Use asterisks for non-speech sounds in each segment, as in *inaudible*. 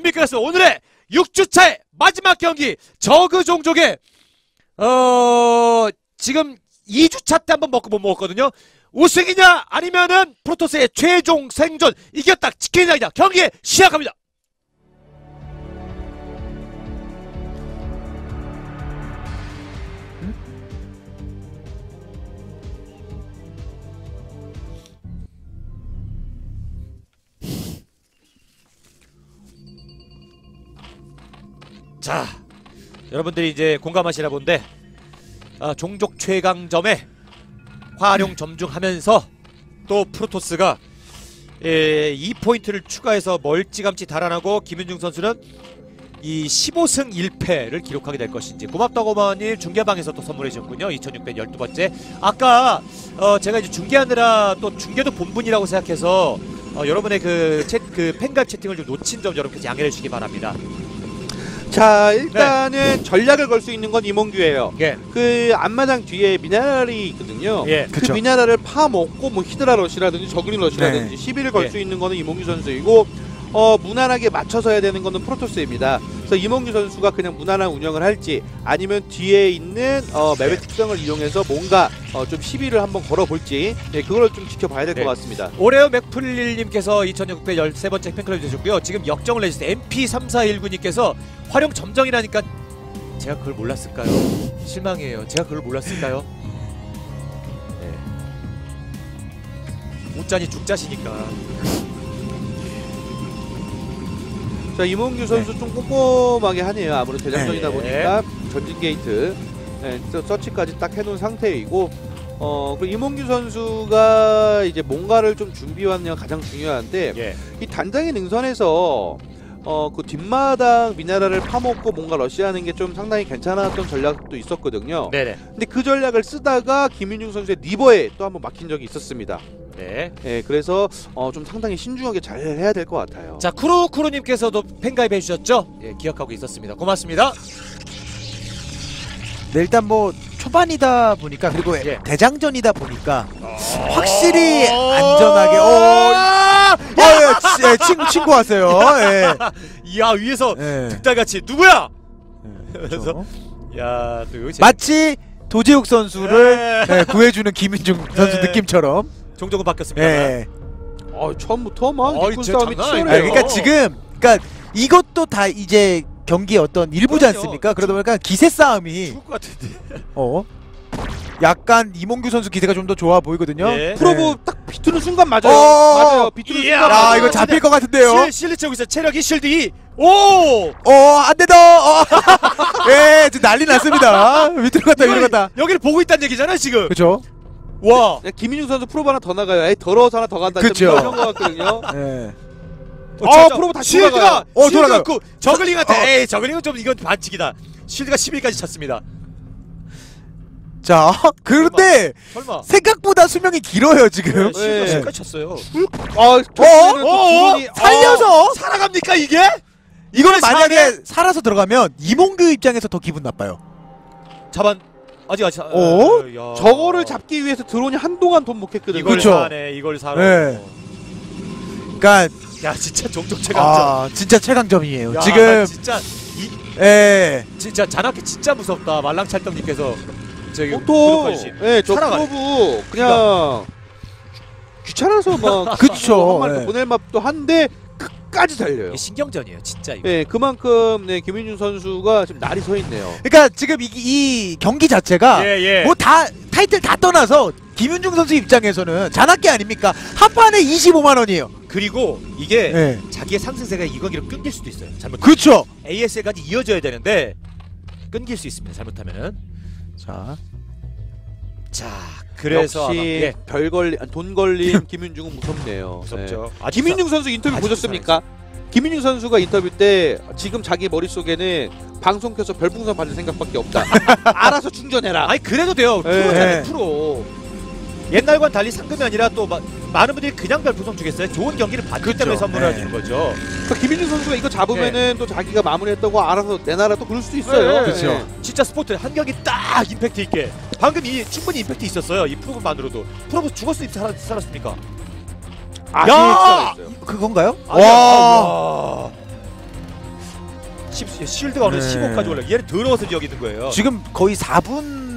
자, 준비 끝났습니다. 오늘의 6주차의 마지막 경기 저그 종족의 어 지금 2주차 때 한번 먹고 못 먹었거든요. 우승이냐 아니면은 프로토스의 최종 생존 이겼다 치킨이냐 경기 시작합니다. 자, 여러분들이 이제 공감하시나 본데 아, 종족 최강점에 활용 점중하면서 또 프로토스가 예, 2포인트를 추가해서 멀찌감치 달아나고 김윤중 선수는 이 15승 1패를 기록하게 될 것인지 고맙다고만님 중계방에서 또 선물해 주셨군요. 2612번째. 아까 어, 제가 이제 중계하느라 또 중계도 본분이라고 생각해서 어, 여러분의 그, 채, 그 팬갑 채팅을 좀 놓친 점 여러분께서 양해해 주시기 바랍니다 자 일단은 전략을 걸 수 있는 건 이몽규예요. 예. 그 앞마당 뒤에 미네랄이 있거든요. 예. 그 그쵸. 미네랄을 파먹고 뭐 히드라 러시라든지 저그린 러시라든지 네. 시비를 걸 예. 수 있는 거는 이몽규 선수이고 어 무난하게 맞춰서 해야 되는 거는 프로토스입니다. 그래서 이몽규 선수가 그냥 무난한 운영을 할지 아니면 뒤에 있는 어 맵의 네. 특성을 이용해서 뭔가 어, 좀 시비를 한번 걸어볼지 네, 그걸 좀 지켜봐야 될 것 네. 같습니다. 오레오 맥플릴님께서 2613번째 팬클럽 주셨고요. 지금 역정을 내주세요. MP3419님께서 화룡점정이라니까 제가 그걸 몰랐을까요? 실망이에요. 제가 그걸 몰랐을까요? 네. 웃자니 죽자시니까. 자 임홍규 선수 좀 꼼꼼하게 하네요. 아무래도 대장전이다 네. 보니까 전진 게이트 네, 서- search까지 딱 해놓은 상태이고 어, 그 임홍규 선수가 이제 뭔가를 좀 준비하느냐 가장 중요한데 예. 이 단장의 능선에서 어, 그 뒷마당 미나라를 파먹고 뭔가 러시하는 게 좀 상당히 괜찮았던 전략도 있었거든요. 네네. 근데 그 전략을 쓰다가 김윤중 선수의 리버에 또 한번 막힌 적이 있었습니다. 네. 예, 그래서 어, 좀 상당히 신중하게 잘 해야 될 것 같아요. 자 쿠루쿠루님께서도 팬가입 해 주셨죠? 예, 기억하고 있었습니다. 고맙습니다. 네, 일단 뭐 초반이다 보니까 그리고 예. 대장전이다 보니까 확실히 안전하게 어, 아! 어, 예, 치- 예, 친구 친구 왔어요. 예. 야 위에서 예. 득달같이 누구야? 그래서 야, 또 여기 제 마치 도재욱 선수를 예. 예, 구해주는 김민중 선수 예. 느낌처럼. 종족은 바뀌었습니다. 예. 어, 처음부터 막 진짜 싸움이 치열해요. 아, 그러니까 지금 그러니까 이것도 다 이제 경기 어떤 일부지 그럼요. 않습니까? 그러다 보니까 기세 싸움이 죽을 것 같은데. 어 약간 임홍규 선수 기세가 좀 더 좋아 보이거든요. 예. probe 딱 비트는 순간 맞아요. 어. 맞아요. 비트는. 순간 야 맞아요. 이거 잡힐 것 같은데요. 실, shield 채우고 있어. 체력이 shield 2. 오! 어, 안 돼, 더! 어. *laughs* 예, 지금 난리 났습니다. 밑으로 갔다, 위로 갔다. 여기를 보고 있다는 얘기잖아, 지금. 그쵸? 와. 그냥 김윤중 선수 probe 하나 더 나가요. 에이 더러워서 하나 더 간다. 그쵸. 좀 이런 거 같거든요. 예. 아, probe 다시 shield가 돌아가요. 어, shield 돌아가요. 없고 zergling한테 어. 에이, zergling은 좀 이건 반칙이다. 실드가 11까지 찼습니다. 자, *laughs* 그런데 설마. 생각보다 수명이 길어요, 지금. 네, 실드가 예. 10까지 찼어요. 아, 어? 두 분이 살려서! 살아갑니까, 이게? 이거는 만약에 사네? 살아서 들어가면 이몽규 입장에서 더 기분 나빠요. 자반 아직 아직. 어? 야. 저거를 잡기 위해서 드론이 한동안 돈 먹겠거든요. 이걸 그쵸. 사네. 이걸 사러. 네. 그러니까 야, 진짜 종족체가 아, 진짜 최강점이에요. 야, 지금 진짜 이 예. 진짜 자나케 진짜 무섭다. 말랑찰떡님께서 저기 어, 또, 구독해주신. 예, 저 살아가네. 프로브 그냥 귀찮아서 막 *laughs* 그쵸. 한말 예. 보낼 맙도 한데 끝까지 달려요. 이게 신경전이에요, 진짜 이거. 예, 그만큼 네, 김민중 선수가 지금 날이 서 있네요. 그러니까 지금 이, 이 경기 자체가 예, 예. 뭐 다 타이틀 다 떠나서 김윤중 선수 입장에서는 잔악기 아닙니까? 한 판에 25만 원이에요. 그리고 이게 예. 자기의 상승세가 이 경기로 끊길 수도 있어요. 잘못. 그렇죠. ASL까지 이어져야 되는데 끊길 수 있습니다. 잘못하면은. 자, 자, 그래서 아마- 역시 예, 별 걸리 아니, 돈 걸린 *laughs* 김윤중은 무섭네요. 무섭죠. 네. 김민중 선수 인터뷰 보셨습니까? 김민중 선수가 인터뷰 때 지금 자기 머릿속에는 방송 켜서 별풍선 받을 생각밖에 없다. *laughs* 알아서 충전해라. 아니 그래도 돼요. 예. 프로잖아요, 프로. 옛날과는 달리 상금이 아니라 또 마, 많은 분들이 그냥 별풍선 주겠어요. 좋은 경기를 봤기 그렇죠. 때문에 선물을 예. 해주는 거죠. 그러니까 김민중 선수가 이거 잡으면은 또 자기가 마무리했다고 알아서 내놔라 또 그럴 수도 있어요. 네, 그렇죠. 네. 진짜 스포츠 한 경기 딱 임팩트 있게. 방금 이 충분히 임팩트 있었어요. 이 프로그램만으로도. 프로그램 죽었을 때 살았, 살았습니까? 아직. 그건가요? 아니야. 와, 아, 10, 실드가 어느 네. 15까지 올라. 얘는 더러워서 여기 있는 거예요. 지금 거의 4분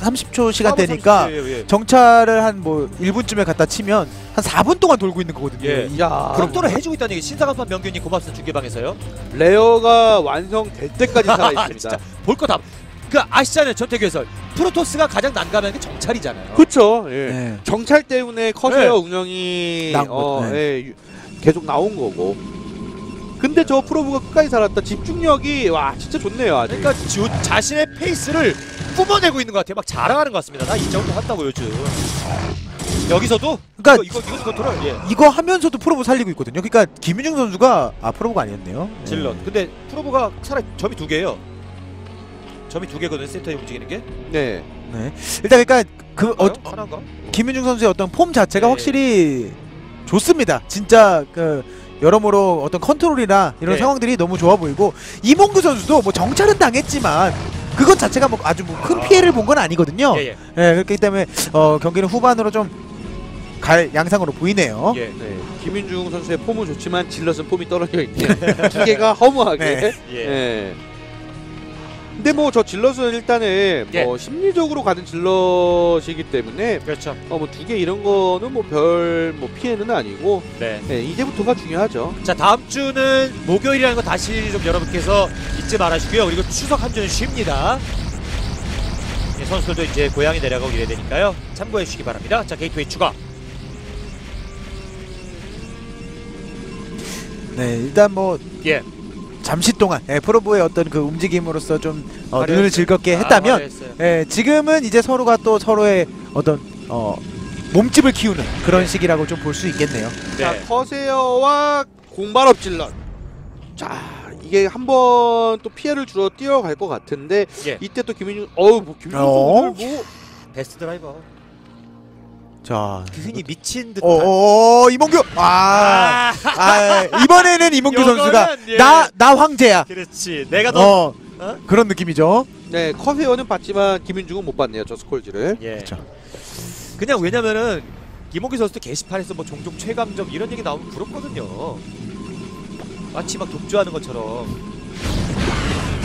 30초 시간 사분 되니까 30초, 예, 예. 정찰을 한 뭐 1분쯤에 갖다 치면 한 4분 동안 돌고 있는 거거든요. 예. 이- 야, 그럼 또는 해주고 있다는 얘기. 신사간판 명균님 고맙습니다 중계방에서요. lair가 완성될 때까지 살아 *laughs* 아, 있습니다. 진짜 볼거 다. 그 아시잖아요 전태규 해설. 프로토스가 가장 난감한 게 정찰이잖아요. 그렇죠. 예. 네. 정찰 때문에 corsair 네. 운영이 어, 거, 네. 예, 유- 계속 나온 거고. 근데 저 probe가 끝까지 살았다. 집중력이 와 진짜 좋네요. 아직. 그러니까 주, 자신의 페이스를 뿜어내고 있는 것 같아요. 막 자랑하는 것 같습니다. 나 이 정도 한다고 요즘. 여기서도 그러니까 이거 이거, 이거 컨트롤 예. 이거 하면서도 probe 살리고 있거든요. 그러니까 김윤중 선수가 아 probe가 아니었네요. 네. zealot. 근데 probe가 살아 점이 두 개예요. 점이 두 개거든요. 센터에 움직이는 게. 네. 네. 일단 그러니까 그 어, 어, 하나인가? 김윤중 선수의 어떤 폼 자체가 네. 확실히 좋습니다. 진짜 그 여러모로 어떤 컨트롤이나 이런 네. 상황들이 너무 좋아 보이고 이몽규 선수도 뭐 정찰은 당했지만 그것 자체가 뭐 아주 뭐큰 아. 피해를 본 건 아니거든요. 예, 예, 예. 그렇기 때문에 어, 경기는 후반으로 좀 갈 양상으로 보이네요. 예. 네. 김윤중 선수의 폼은 좋지만 질럿은 폼이 떨어져 있네. 두 개가 허무하게. 네. 예. 예. 근데 뭐 저 질럿은 일단은 예. 뭐 심리적으로 가는 질럿이기 때문에 그렇죠. 어 뭐 두 개 이런 거는 뭐 별뭐 피해는 아니고 네. 예, 이제부터가 중요하죠. 자 다음 주는 목요일이라는 거 다시 좀 여러분께서 잊지 말아주고요. 그리고 추석 한 주는 쉽니다. 예, 선수들도 이제 고향에 내려가고 이래야 되니까요. 참고해 주시기 바랍니다. 자 게이트웨이 추가. 네, 일단 뭐 예. 잠시 동안 예, probe의 어떤 그 움직임으로써 좀 어. 눈을 즐겁게 아, 했다면 화려했어요. 예, 지금은 이제 서로가 또 서로의 어떤 어, 몸집을 키우는 그런 네. 시기라고 좀 볼 수 있겠네요. 자 네. 커세어와 공발업 질럿. 자 이게 한 번 또 피해를 주러 뛰어갈 것 같은데 예. 이때 또 김윤중 어우 뭐 김윤중 어? 오늘 뭐 베스트 드라이버. 자, 기승이 미친 듯한. 어, 어, 이몽규. 아, 아, 이번에는 이몽규 선수가 예. 나 나 황제야. 그렇지. 내가 너. 어, 어? 그런 느낌이죠. 네, 커세어는 봤지만 김윤중은 못 봤네요. 저 스콜지를. 예. 그렇죠. 그냥 왜냐면은 김홍기 선수도 게시판에서 뭐 종종 최감점 이런 얘기 나오면 부럽거든요. 마치 막 독주하는 것처럼.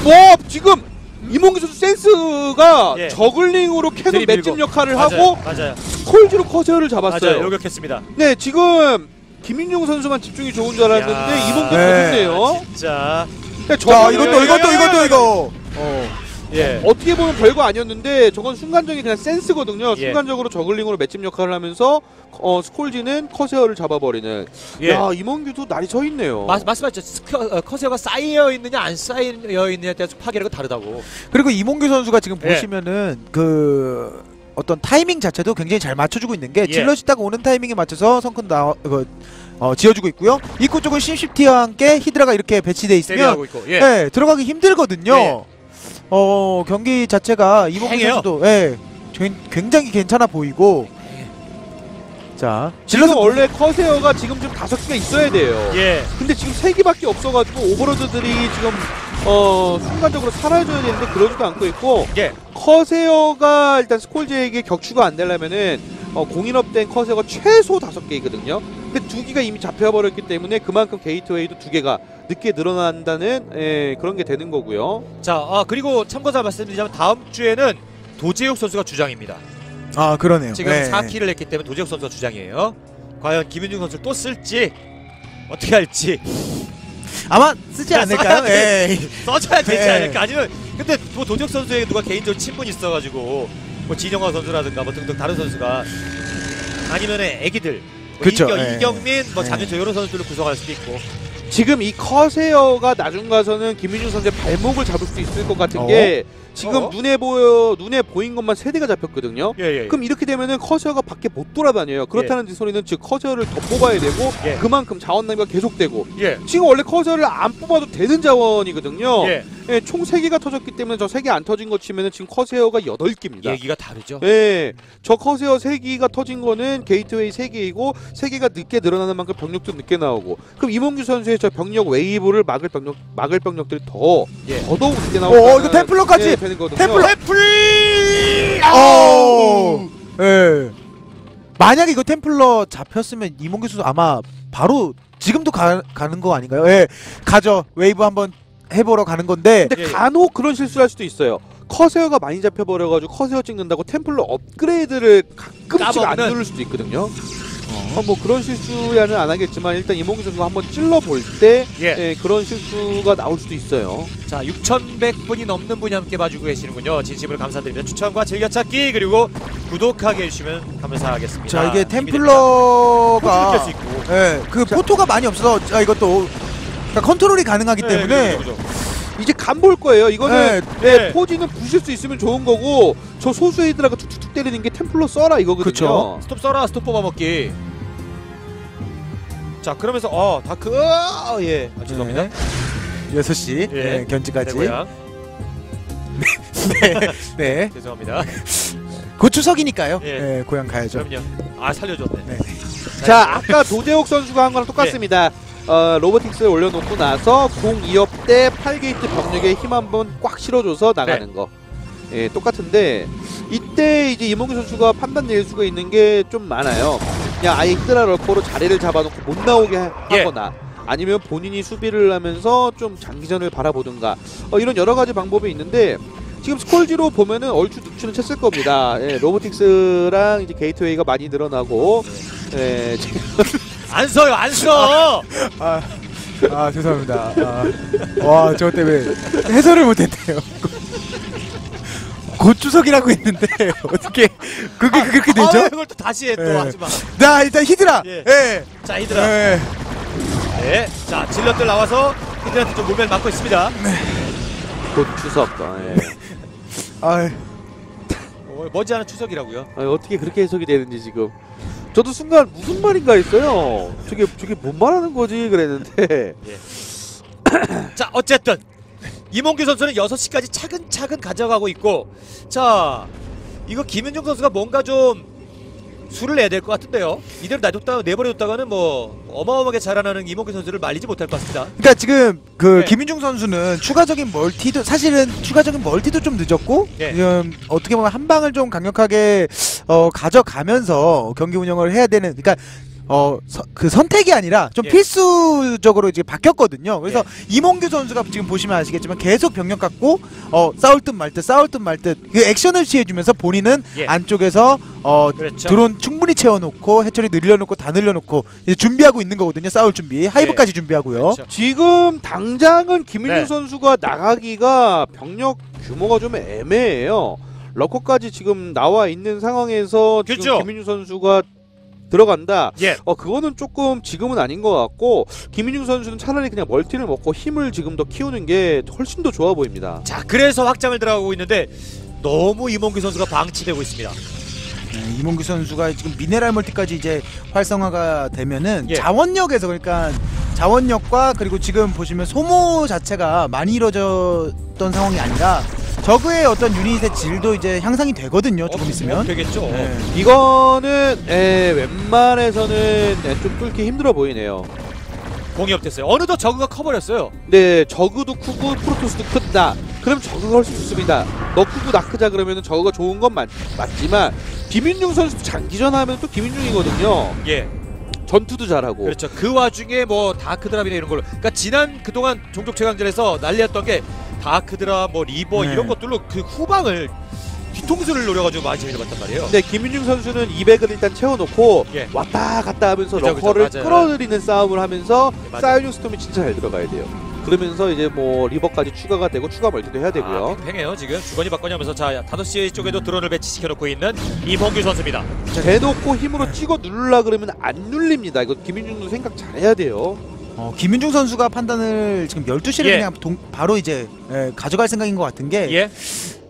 와 지금 이몽규 선수 센스가 예. 저글링으로 계속. 맷집 역할을 맞아요. 하고 맞아요. 스콜지로 커세어를 잡았어요. 맞아요. 요격했습니다. 네, 지금 김윤중 선수만 집중이 좋은 줄 알았는데 야. 이몽규 네. 진짜. 네, 자, 이것도 이것도 이것도 이거. 어. 예. 어떻게 보면 별거 아니었는데 저건 순간적인 그냥 센스거든요. 예. 순간적으로 저글링으로 맷집 역할을 하면서 어, scourge는 corsair를 잡아버리는. 예. 야 임홍규도 날이 서 있네요. 마, 말씀하셨죠. 스커, 어, corsair가 쌓여 있느냐 안 쌓여 있느냐에 따라서 파괴력이 다르다고. 그리고 임홍규 선수가 지금 예. 보시면은 그 어떤 타이밍 자체도 굉장히 잘 맞춰주고 있는 게 예. 딱 오는 타이밍에 맞춰서 sunken 나 그, 어, 지어주고 있고요. 입구 쪽은 심시티와 함께 히드라가 이렇게 배치돼 있으면 있고. 예. 예, 들어가기 힘들거든요. 네. 어 경기 자체가 행해요. 선수도 예, 굉- 굉장히 괜찮아 보이고 자 지금 zealot은 원래 corsair가 지금 좀 다섯 개가 있어야 돼요. 예. 근데 지금 세 개밖에 없어가지고 overlord들이 지금 어 순간적으로 사라져야 되는데 그러지도 않고 있고 예. corsair가 일단 scourge에게 격추가 안 되려면은 어, 공일업된 corsair가 최소 다섯 개이거든요. 근데 두 개가 이미 잡혀버렸기 때문에 그만큼 게이트웨이도 두 개가 늦게 늘어난다는 예, 그런 게 되는 거고요. 자, 아, 그리고 참고사 말씀드리자면 다음 주에는 도재욱 선수가 주장입니다. 아 그러네요. 지금 예. 4킬을 했기 때문에 도재욱 선수가 주장이에요. 과연 김윤중 선수를 또 쓸지 어떻게 할지 아마 쓰지 야, 않을까요? 써야 돼. 예. 써줘야 되지 네. 않을까? 아니면 근데 뭐 도재욱 선수에게 누가 개인적으로 친분이 있어가지고 뭐 진영화 선수라든가 뭐 등등 다른 선수가 아니면은 애기들 뭐 그쵸, 이경, 예. 이경민 뭐 예. 장윤철 이런 선수들을 구성할 수도 있고 지금 이 커세어가 나중 가서는 김민중 선수의 발목을 잡을 수 있을 것 같은 어? 게 지금 어? 눈에 보여 눈에 보인 것만 세 대가 잡혔거든요. 예예 그럼 이렇게 되면은 corsair가 밖에 못 돌아다녀요. 그렇다는 소리는 즉 corsair를 더 뽑아야 되고 예. 그만큼 자원 낭비가 계속되고 예. 지금 원래 corsair를 안 뽑아도 되는 자원이거든요. 예. 예, 총 3개가 터졌기 때문에 저 3개 안 터진 거 치면은 지금 corsair가 8개입니다. 얘기가 다르죠. 예. 저 corsair 3개가 터진 거는 게이트웨이 3개이고 3개가 늦게 늘어나는 만큼 병력도 늦게 나오고 그럼 임홍규 선수의 저 병력 웨이브를 막을 병력 막을 병력들이 더 예. 더더욱 늦게 어, 나오고 이거 templar까지! 예, 되는 거거든요. templar! 플리! 오! 예. 만약에 이거 templar 잡혔으면 임홍규 선수 아마 바로 지금도 가, 가는 거 아닌가요? 예. 가죠. 웨이브 한번 해보러 가는 건데 근데 예, 예. 간혹 그런 실수를 할 수도 있어요. corsair가 많이 잡혀버려가지고 corsair 찍는다고 templar 업그레이드를 가끔씩 안 까먹는. 누를 수도 있거든요. 어, 뭐 그런 실수야는 안 하겠지만 일단 임홍규 선수가 한번 찔러볼 때 예. 예, 그런 실수가 나올 수도 있어요. 자 6,100분이 넘는 분이 함께 봐주고 계시는군요. 진심으로 감사드립니다. 추천과 즐겨찾기 그리고 구독하게 해주시면 감사하겠습니다. 자 이게 템플러가 깰수 있고. 예, 그 포토가 많이 없어서 자, 이것도 그러니까 컨트롤이 가능하기 때문에 네, 그죠, 그죠. 이제 간 볼 거예요. 이거는 네, 예, 네. 포지는 부실 수 있으면 좋은 거고 저 소수 에이드라가 툭툭툭 때리는 게 템플러 써라 이거거든요. 그쵸. 스톱 써라 스톱 뽑아먹기. 자 그러면서 어 다크 어, 예 아, 죄송합니다. 네. 6시 예. 네, 견지까지 대고야 네 *laughs* 죄송합니다. 곧 추석이니까요 예. 네, 고향 가야죠 그럼요. 아 살려줬네. 네. 자 아까 도재욱 선수가 한 거랑 똑같습니다. 어, robotics를 올려놓고 나서 공 2업 때 8gate 병력에 힘 한 번 꽉 실어줘서 나가는 거. 예, 똑같은데 이때 이제 이몽규 선수가 판단 낼 수가 있는 게 좀 많아요. 그냥 아예 hydra lurker로 자리를 잡아놓고 못 나오게 하- 예. 하거나 아니면 본인이 수비를 하면서 좀 장기전을 바라보든가 어, 이런 여러 가지 방법이 있는데 지금 스콜지로 보면은 얼추 눈치는 챘을 겁니다. 예, 로보틱스랑 이제 게이트웨이가 많이 늘어나고 예, 지금 *laughs* 안 써요 안 써. 아, 아 죄송합니다 아, 와저 때문에 해설을 못했대요 곧 추석이라고 했는데 *laughs* 어떻게 그게 그렇게 아, 왜 되죠? 그걸 또 다시 해또 예. 하지 마. 나 일단 히드라 예. 예. 자 이들아. 예. 네. 자 질럿들 나와서 히드한테 좀 물면 맞고 있습니다. 곧 추석. 아, 예. *laughs* 아, 어, 머지않은 추석이라고요. 아, 어떻게 그렇게 해석이 되는지 지금. 저도 순간 무슨 말인가 했어요. 저게 저게 뭔 말하는 거지 그랬는데. 자 어쨌든 이몽규 선수는 6시까지 차근차근 가져가고 있고 자 이거 김윤중 선수가 뭔가 좀 수를 내야 될 것 같은데요. 이대로 놔뒀다 내버려뒀다가는 뭐 어마어마하게 자라나는 이몽규 선수를 말리지 못할 것 같습니다. 그러니까 지금 그 네. 김윤중 선수는 추가적인 멀티도 사실은 추가적인 멀티도 좀 늦었고 네. 지금 어떻게 보면 한 방을 좀 강력하게 어, 가져가면서 경기 운영을 해야 되는 그러니까 어그 선택이 아니라 좀 예. 필수적으로 이제 바뀌었거든요. 그래서 이몽규 선수가 지금 보시면 아시겠지만 계속 병력 갖고 어 싸울 듯 말 듯 싸울 듯 말 듯 그 액션을 취해주면서 본인은 예. 안쪽에서 어 그렇죠. 드론 충분히 채워놓고 해처리 늘려놓고 다 늘려놓고 이제 준비하고 있는 거거든요. 싸울 준비 하이브까지 준비하고요. 그렇죠. 지금 당장은 김민중 네. 선수가 나가기가 병력 규모가 좀 애매해요. 러커까지 지금 나와 있는 상황에서 그렇죠. 지금 김민중 선수가 들어간다. 예. 어 그거는 조금 지금은 아닌 것 같고 김민중 선수는 차라리 그냥 멀티를 먹고 힘을 지금 더 키우는 게 훨씬 더 좋아 보입니다. 자 그래서 확장을 들어가고 있는데 너무 이몽규 선수가 방치되고 있습니다. 네, 이몽규 선수가 지금 미네랄 멀티까지 이제 활성화가 되면은 예. 자원력에서 그러니까 자원력과 그리고 지금 보시면 소모 자체가 많이 이루어졌던 상황이 아니라 저그의 어떤 유닛의 질도 이제 향상이 되거든요. 조금 어, 있으면. 되겠죠. 네. 이거는 에, 웬만해서는 에, 좀 뚫기 힘들어 보이네요. 공이 업 됐어요. 어느덧 저그가 커버렸어요. 네, 저그도 크고 프로토스도 크다. 그럼 저그가 훨씬 좋습니다. 너 크고 나 크자 그러면 저그가 좋은 건 맞, 맞지만 김윤중 선수도 장기전 하면 또 김윤중이거든요. 예. 전투도 잘하고. 그렇죠. 그 와중에 뭐 dark drop이나 이런 걸로. 그러니까 지난 그동안 종족 최강전에서 난리였던 게 dark drop, 뭐 reaver 네. 이런 것들로 그 후방을 뒤통수를 노려가지고 많이 재미를 봤단 말이에요. 근데 김윤중 선수는 200을 일단 채워놓고 예. 왔다 갔다 하면서 그죠, 그죠, lurker를 맞아요. 끌어들이는 싸움을 하면서 네, 맞아요. psionic storm이 진짜 잘 들어가야 돼요. 그러면서 이제 뭐 리버까지 추가가 되고 추가 멀티도 해야 아, 되고요. 팽팽해요 지금 주거니 받거니 하면서 자 5시 쪽에도 드론을 배치시켜 놓고 있는 이몽규 선수입니다. 대놓고 힘으로 찍어 누르려 그러면 안 눌립니다. 이거 김윤중도 생각 잘해야 돼요. 어, 김윤중 선수가 판단을 지금 12시를 예. 그냥 동, 바로 이제 예, 가져갈 생각인 것 같은 게 예.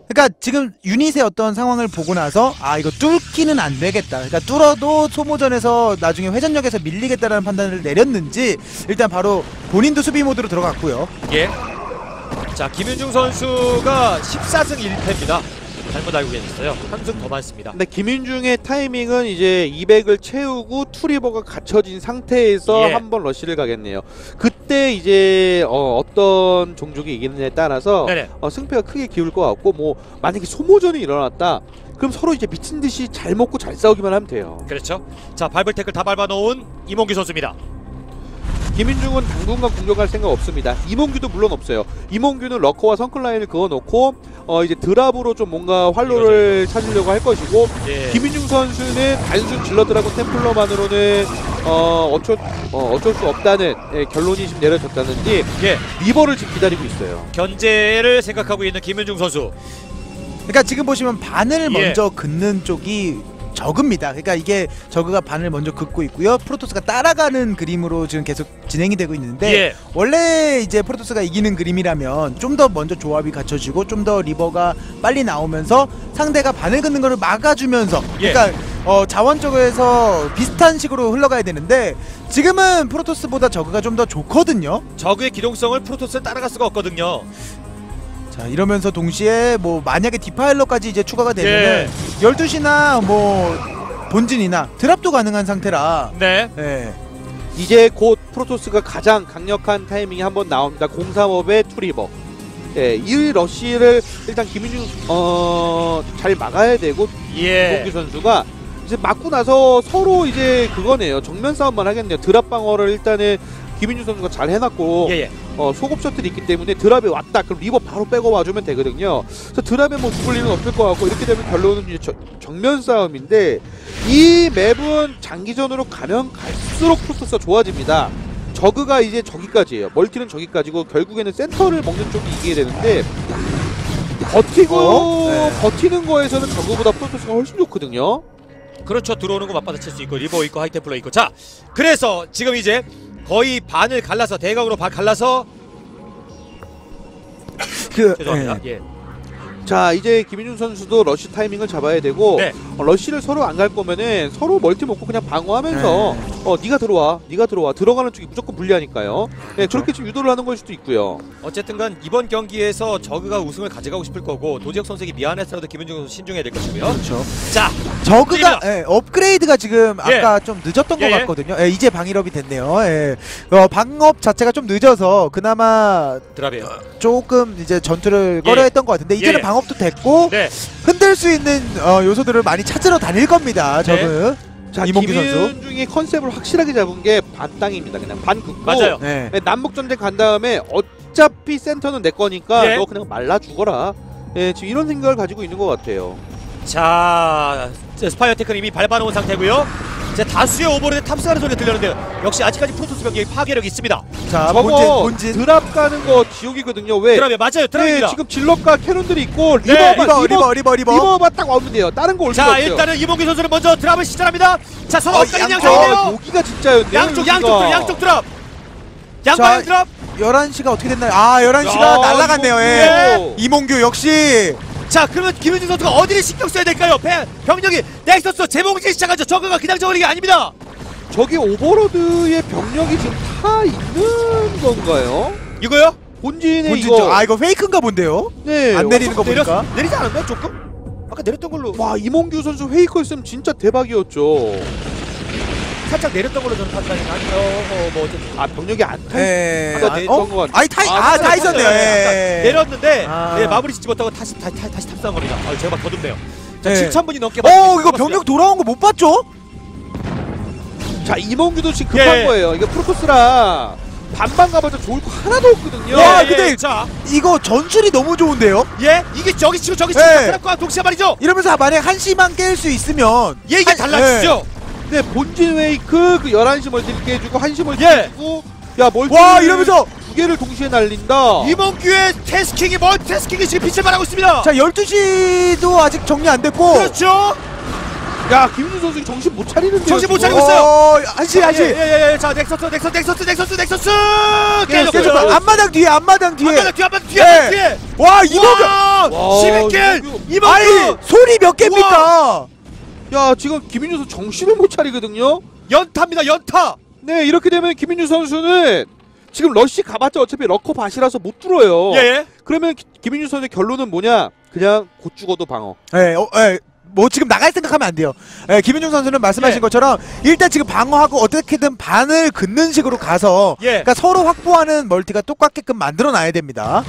그러니까 지금 유닛의 어떤 상황을 보고 나서 아 이거 뚫기는 안 되겠다. 그러니까 뚫어도 소모전에서 나중에 회전력에서 밀리겠다라는 판단을 내렸는지 일단 바로 본인도 수비 모드로 들어갔고요. 예. 자 김윤중 선수가 14승 1패입니다. 잘못 알고 계셨어요. 한승 더 많습니다. 근데 김윤중의 타이밍은 이제 200을 채우고 투리버가 갖춰진 상태에서 예. 한번 러시를 가겠네요. 그때 이제 어, 떤 종족이 이기느냐에 따라서. 어, 승패가 크게 기울 것 같고 뭐 만약에 소모전이 일어났다. 그럼 서로 이제 미친 듯이 잘 먹고 잘 싸우기만 하면 돼요. 그렇죠. 자 밟을 태클 다 밟아 놓은 이몽규 선수입니다. 김민중은 당분간 공격할 생각 없습니다. 이몽규도 물론 없어요. 이몽규는 러커와 성클라인을 그어놓고 어 이제 드랍으로 좀 뭔가 활로를 찾으려고 할 것이고 예. 김민중 선수는 단순 질러드라고 템플러만으로는 어 어쩔 어 어쩔 수 없다는 예, 결론이 지금 내려졌다는지 예. 리버를 지금 기다리고 있어요. 견제를 생각하고 있는 김윤중 선수. 그러니까 지금 보시면 반을 예. 먼저 긋는 쪽이 저그입니다. 그러니까 이게 저그가 반을 먼저 긋고 있고요. 프로토스가 따라가는 그림으로 지금 계속 진행이 되고 있는데 예. 원래 이제 프로토스가 이기는 그림이라면 좀 더 먼저 조합이 갖춰지고 좀 더 리버가 빨리 나오면서 상대가 반을 긋는 거를 막아주면서 예. 그러니까 어, 자원적에서 비슷한 식으로 흘러가야 되는데 지금은 프로토스보다 저그가 좀 더 좋거든요. 적의 기동성을 프로토스는 따라갈 수가 없거든요. 자 이러면서 동시에 뭐 만약에 defiler까지 이제 추가가 되면은 예. 12시나 뭐 본진이나 drop도 가능한 상태라 네. 예. 이제 곧 프로토스가 가장 강력한 타이밍이 한번 나옵니다. 035의 two reaver. 예, 이 러쉬를 일단 김윤중 어 잘 막아야 되고 예. 이몽규 선수가 이제 맞고 나서 서로 이제 그거네요. 정면 싸움만 하겠네요. drop 방어를 일단은 김윤중 선수가 잘 해놨고 예, 예. 어, 속업 셔틀이 있기 때문에 drop에 왔다 그럼 reaver 바로 빼고 와주면 되거든요. 그래서 drop에 뭐 죽을 일은 없을 것 같고 이렇게 되면 결론은 이제 저- 정면 싸움인데 이 맵은 장기전으로 가면 갈수록 프로토스가 좋아집니다. 저그가 이제 저기까지예요. 멀티는 저기까지고 결국에는 센터를 먹는 쪽이 이기게 되는데 버티고 어? 네. 버티는 거에서는 저그보다 프로토스가 훨씬 좋거든요. 그렇죠. 들어오는 거 맞받아칠 수 있고 reaver 있고 high templar 있고. 자, 그래서 지금 이제 거의 반을 갈라서 대각으로 반 갈라서 그 죄송합니다. 예. 예. 자 이제 김윤중 선수도 러쉬 타이밍을 잡아야 되고 네. 어, 러쉬를 서로 안 갈 거면은 서로 멀티 먹고 그냥 방어하면서 네. 어 네가 들어와 네가 들어와 들어가는 쪽이 무조건 불리하니까요 네, 저렇게 좀 유도를 하는 걸 수도 있고요 어쨌든간 이번 경기에서 저그가 우승을 가져가고 싶을 거고 도재욱 선수에게 미안해서라도 김윤중 선수 신중해야 될 것이고요. 그렇죠. 자, 저그가 예, 업그레이드가 지금 예. 아까 좀 늦었던 예, 것 예. 같거든요. 예, 이제 방일업이 됐네요. 예. 어, 방업 자체가 좀 늦어서 그나마 드랍이에요. 조금 이제 전투를 예. 꺼려 했던 것 같은데 이제는 예. 방업도 됐고 네. 흔들 수 있는 어, 요소들을 많이 찾으러 다닐 겁니다. 저그 자 이몽규 선수. 김민중이 컨셉을 확실하게 잡은 게 반 땅입니다 그냥 반 긋고 맞아요. 네. 네, 남북 전쟁 간 다음에 어차피 센터는 내 거니까 예. 너 그냥 말라 죽어라 예, 지금 이런 생각을 가지고 있는 것 같아요 자, spire tech는 이미 밟아놓은 상태고요. 이제 다수의 overlord 탑승하는 소리가 들렸는데요. 역시 아직까지 프로토스 병력이 파괴력이 있습니다. 자 저거 본진 본진 drop 가는 거 지옥이거든요 왜 drop이 맞아요. drop입니다. 네, 지금 zealot과 cannon들이 있고 네, reaver만 reaver reaver reaver reaver reaver만 딱 와면 돼요 다른 거 올 수가 자, 없어요 일단은 이몽규 선수는 먼저 drop을 시전합니다. 자, 서로 어, 엇갈린 양쪽. 양쪽이네요. 아, 여기가 진짜였네요. 양쪽, 여기가. 양쪽 drop, 양쪽 drop. 양방향 자, drop. 11시가 어떻게 됐나요? 아 11시가 야, 날아갔네요. 이거 예. 이몽규 역시 자, 그러면 김윤중 선수가 어디를 신경 써야 될까요? 배, 병력이 넥서스 재봉질 시작하죠. 저거가 그냥 게 아닙니다. 저기 오버로드의 병력이 지금 타 있는 건가요? 이거요? 본진에 본진 이거 쪽. 아 이거 페이크인가 본데요? 네. 안 내리는 거 내렸, 보니까. 내리지 않았나요? 조금? 아까 내렸던 걸로 와 이몽규 선수 페이커 있으면 진짜 대박이었죠. 살짝 내렸던 걸로 저는 판단이 아니요. 어, 뭐 어쨌든 아 병력이 안 타. 예. 아까 아, 내렸던 어? 것 같아. 아니 타이 아, 아, 타 맞아요, 있었네요. 맞아요. 예. 내렸는데 아. 예, 마무리 짓지 못하고 다시 다, 다, 다시 탑승한 겁니다. 아, 제가 더듬네요. 자, 네. 7,000분이 넘게 어 이거 병력 돌아온 거 못 봤죠? 자 이몽규도 지금 급한 예. 거예요. 이게 프로토스라 반반 가봐도 좋을 거 하나도 없거든요. 와, 와, 근데- 자, 이거 전술이 너무 좋은데요? 예, 이게 저기 치고 저기 치고 네. 트랩과 동시에 말이죠. 이러면서 만약 한시만 깰 수 있으면 예, 이게 한- 달라지죠. 근데 본진 fake 그 11시 멀티 이렇게 해주고 1시 멀티 예. 해주고 야 멀티 와 이러면서 두 개를 동시에 날린다. 이몽규의 tasking이 multitasking이 지금 빛을 발하고 있습니다. 자 12시도 아직 정리 안 됐고 그렇죠. 야 김윤중 선수 정신 못 차리는데요. 정신 못? 차리고 있어요. 어, 한시 한시 예예예. 자, nexus nexus nexus nexus nexus 깨졌어요. 앞마당 뒤에 앞마당 뒤에 앞마당 뒤에 앞마당 뒤에 예. 뒤에. 와 와, 11kill 이몽규. 아니 이몽규 소리 몇 개입니까? 야 지금 김윤중 선수 정신을 못 차리거든요. 연타입니다. 연타. 네 이렇게 되면 김윤중 선수는 지금 러쉬 가봤자 어차피 lurker 밭이라서 못 뚫어요. 예. 그러면 기- 김윤중 선수의 결론은 뭐냐? 그냥 곧 죽어도 방어. 예, 어, 예. 뭐 지금 나갈 생각하면 안 돼요. 예, 김윤중 선수는 말씀하신 예. 것처럼 일단 지금 방어하고 어떻게든 반을 긋는 식으로 가서 예. 그러니까 서로 확보하는 멀티가 똑같게끔 만들어 놔야 됩니다.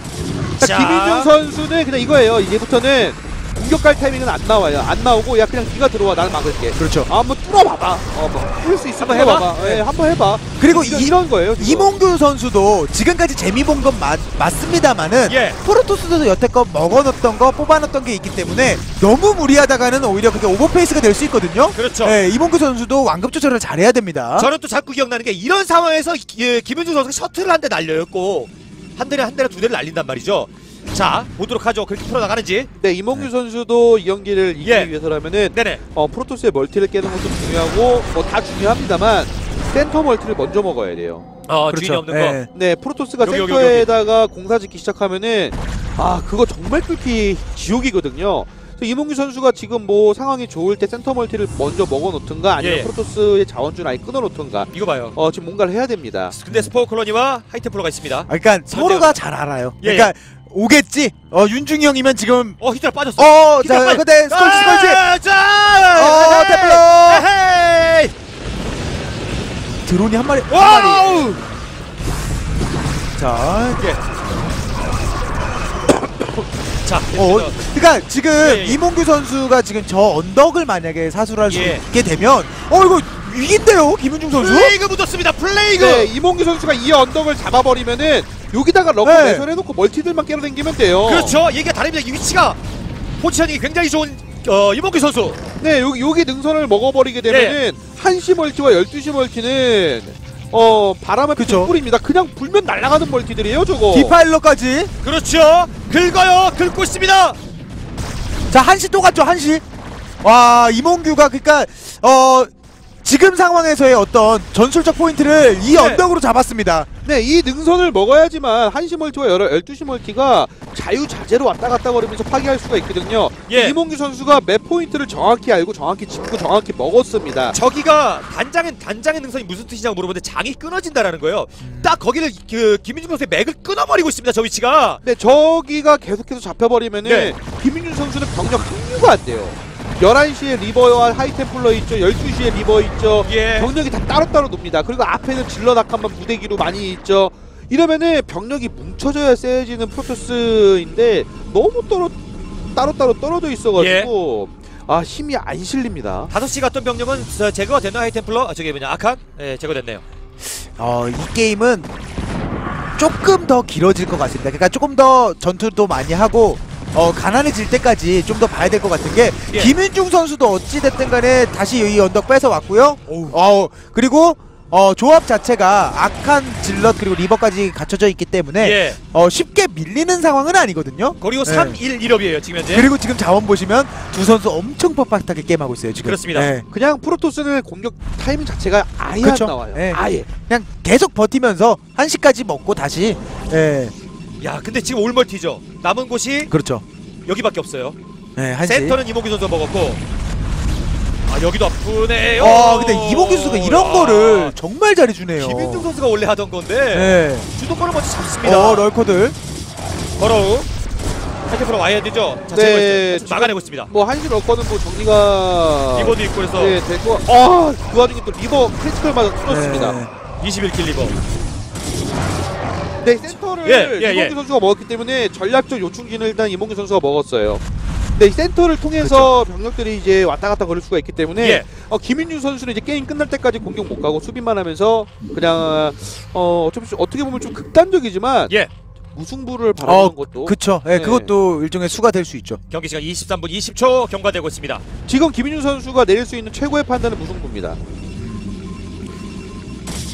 자, 자. 김윤중 선수는 그냥 이거예요. 이제부터는 공격 갈 타이밍은 안 나와요. 안 나오고 야 그냥 네가 들어와 나는 막을게. 그렇죠. 아, 한번 뚫어봐봐. 어, 뭐 뚫을 수 있으면 한번 해봐? 뚫어봐봐. 예, 한번 해봐. 그리고 이런- 이- 이런 거예요. 지금. 이몽규 선수도 지금까지 재미 본 건 맞습니다만은 예. 프로토스도 여태껏 먹어놓던 거 뽑아놨던 게 있기 때문에 너무 무리하다가는 오히려 그게 오버페이스가 될 수 있거든요. 그렇죠. 네, 이몽규 선수도 완급 조절을 잘해야 됩니다. 저는 또 자꾸 기억나는 게 이런 상황에서 기- 예, 김윤중 선수가 셔틀을 한 대 날려요. 꼭. 한 대를 한 대를 두 대를 날린단 말이죠. 자, 보도록 하죠. 그렇게 풀어나가는지. 네, 이몽규 선수도 이 경기를 이기기 예. 위해서라면은 네네. 어, 프로토스의 멀티를 깨는 것도 중요하고 뭐 다 중요합니다만 센터 멀티를 먼저 먹어야 돼요. 어, 그렇죠. 주인이 없는 거. 네. 네, 프로토스가 여기, 여기, 센터에다가 공사 짓기 시작하면은 아 그거 정말 뚫기 지옥이거든요. 이몽규 선수가 지금 뭐 상황이 좋을 때 센터 멀티를 먼저 먹어놓든가 아니면 예. 프로토스의 자원줄 아예 끊어놓든가 이거 봐요. 어 지금 뭔가를 해야 됩니다. 근데 spore colony와 high templar가 있습니다. 아, 그러니까 서로가 잘 알아요. 예, 그러니까 오겠지. 어 윤중이 형이면 지금 어, 히드라 빠졌어. 어, 히드라 자, 빠졌- 근데 scourge scourge. 아, 자! 어, 에헤이! 드론이 한 마리. 한 마리. wow! 자, 예. 자, 어, 그러니까 지금 예, 예. 이몽규 선수가 지금 저 언덕을 만약에 사수를 할 수 예. 있게 되면 어 이거 위기인데요, 김윤중 선수? plague 묻었습니다. plague. 네, 이몽규 선수가 이 언덕을 잡아버리면은 여기다가 lurker 네. 매설해놓고 멀티들만 깨러댕기면 돼요. 그렇죠. 얘기가 다릅니다. 이 위치가 포지션이 굉장히 좋은 어, 이몽규 선수. 네, 여기, 여기 능선을 먹어버리게 되면은 한시 멀티와 12시 멀티는 어 바람을 그쵸. 뿌립니다. 그냥 불면 날아가는 멀티들이에요, 저거. defiler까지. 그렇죠. 긁어요. 긁고 있습니다. 자, 한시 또 갔죠, 한시. 와, 이몽규가 그러니까 어 지금 상황에서의 어떤 전술적 포인트를 이 네. 언덕으로 잡았습니다. 네, 이 능선을 먹어야지만 한시 멀티와 여러 12시 멀티가 자유자재로 왔다 갔다 거리면서 파괴할 수가 있거든요. 예. 이몽규 선수가 map 포인트를 정확히 알고 정확히 짚고 정확히 먹었습니다. 저기가 단장의 단장의 능선이 무슨 뜻이냐고 물어보는데 장이 끊어진다라는 거예요. 딱 거기를 그 김윤중 선수의 맥을 끊어버리고 있습니다. 저 위치가. 네, 저기가 계속해서 잡혀버리면은 네. 김윤중 선수는 병력 합류가 안 돼요. 11시에 reaver와 high templar 있죠. 12시에 reaver 있죠. 예. 병력이 다 따로따로 놉니다. 그리고 앞에는 zealot archon만 무대기로 많이 있죠. 이러면은 병력이 뭉쳐져야 세지는 프로토스인데 너무 떨어 따로따로 떨어져 있어가지고 아 힘이 안 실립니다. 5시 갔던 병력은 저 제거가 됐나 high templar? 아, 저기 뭐냐 아칸? 예, 제거됐네요. 어, 이 게임은 조금 더 길어질 것 같습니다. 그러니까 조금 더 전투도 많이 하고 어, 가난해질 때까지 좀 더 봐야 될 것 같은 게 예. 김윤중 선수도 어찌 됐든 간에 다시 이 언덕 뺏어 왔고요. 어우. 어, 그리고 어, 조합 자체가 악한 질럿 그리고 리버까지 갖춰져 있기 때문에 예. 어, 쉽게 밀리는 상황은 아니거든요. 그리고 네. 3 1 1업이에요, 지금 현재. 그리고 지금 자원 보시면 두 선수 엄청 빡빡하게 게임하고 있어요 지금. 그렇습니다. 네. 그냥 프로토스는 공격 타이밍 자체가 아예 그쵸. 안 나와요. 네. 아예. 그냥 계속 버티면서 한 시까지 먹고 다시. 예. 야, 근데 지금 all 멀티죠. 남은 곳이 그렇죠. 여기밖에 없어요. 네, 한 시. 센터는 이몽규 선수가 먹었고. 아, 여기도 아프네요. 어, 근데 이몽규 선수가 이런 아, 거를 정말 잘해주네요. 김윤중 선수가 원래 하던 건데 네. 주도권을 먼저 잡습니다. 어, lurker들. burrow. high templar 와야 되죠. 자, 네, 막아내고 있습니다. 뭐 한시 lurker는 뭐 정리가 reaver도 있고 그래서 네, 되고 아, 그 와중에 또 reaver critical 맞아 뚫었습니다. 네. 21 kill reaver. 네, 센터를 예, 예, 이몽규 예. 선수가 먹었기 때문에 전략적 요충지를 일단 이몽규 선수가 먹었어요. 네, 이 센터를 통해서 병력들이 이제 왔다 갔다 거릴 수가 있기 때문에 예. 어, 김윤중 선수는 이제 게임 끝날 때까지 공격 못 가고 수비만 하면서 그냥 어, 어차피 좀- 어떻게 보면 좀 극단적이지만 예. 무승부를 바라보는 어, 것도 그쵸. 예, 네. 그것도 일종의 수가 될 수 있죠. 경기 시간 23분 20초 경과되고 있습니다. 지금 김윤중 선수가 내릴 수 있는 최고의 판단은 무승부입니다.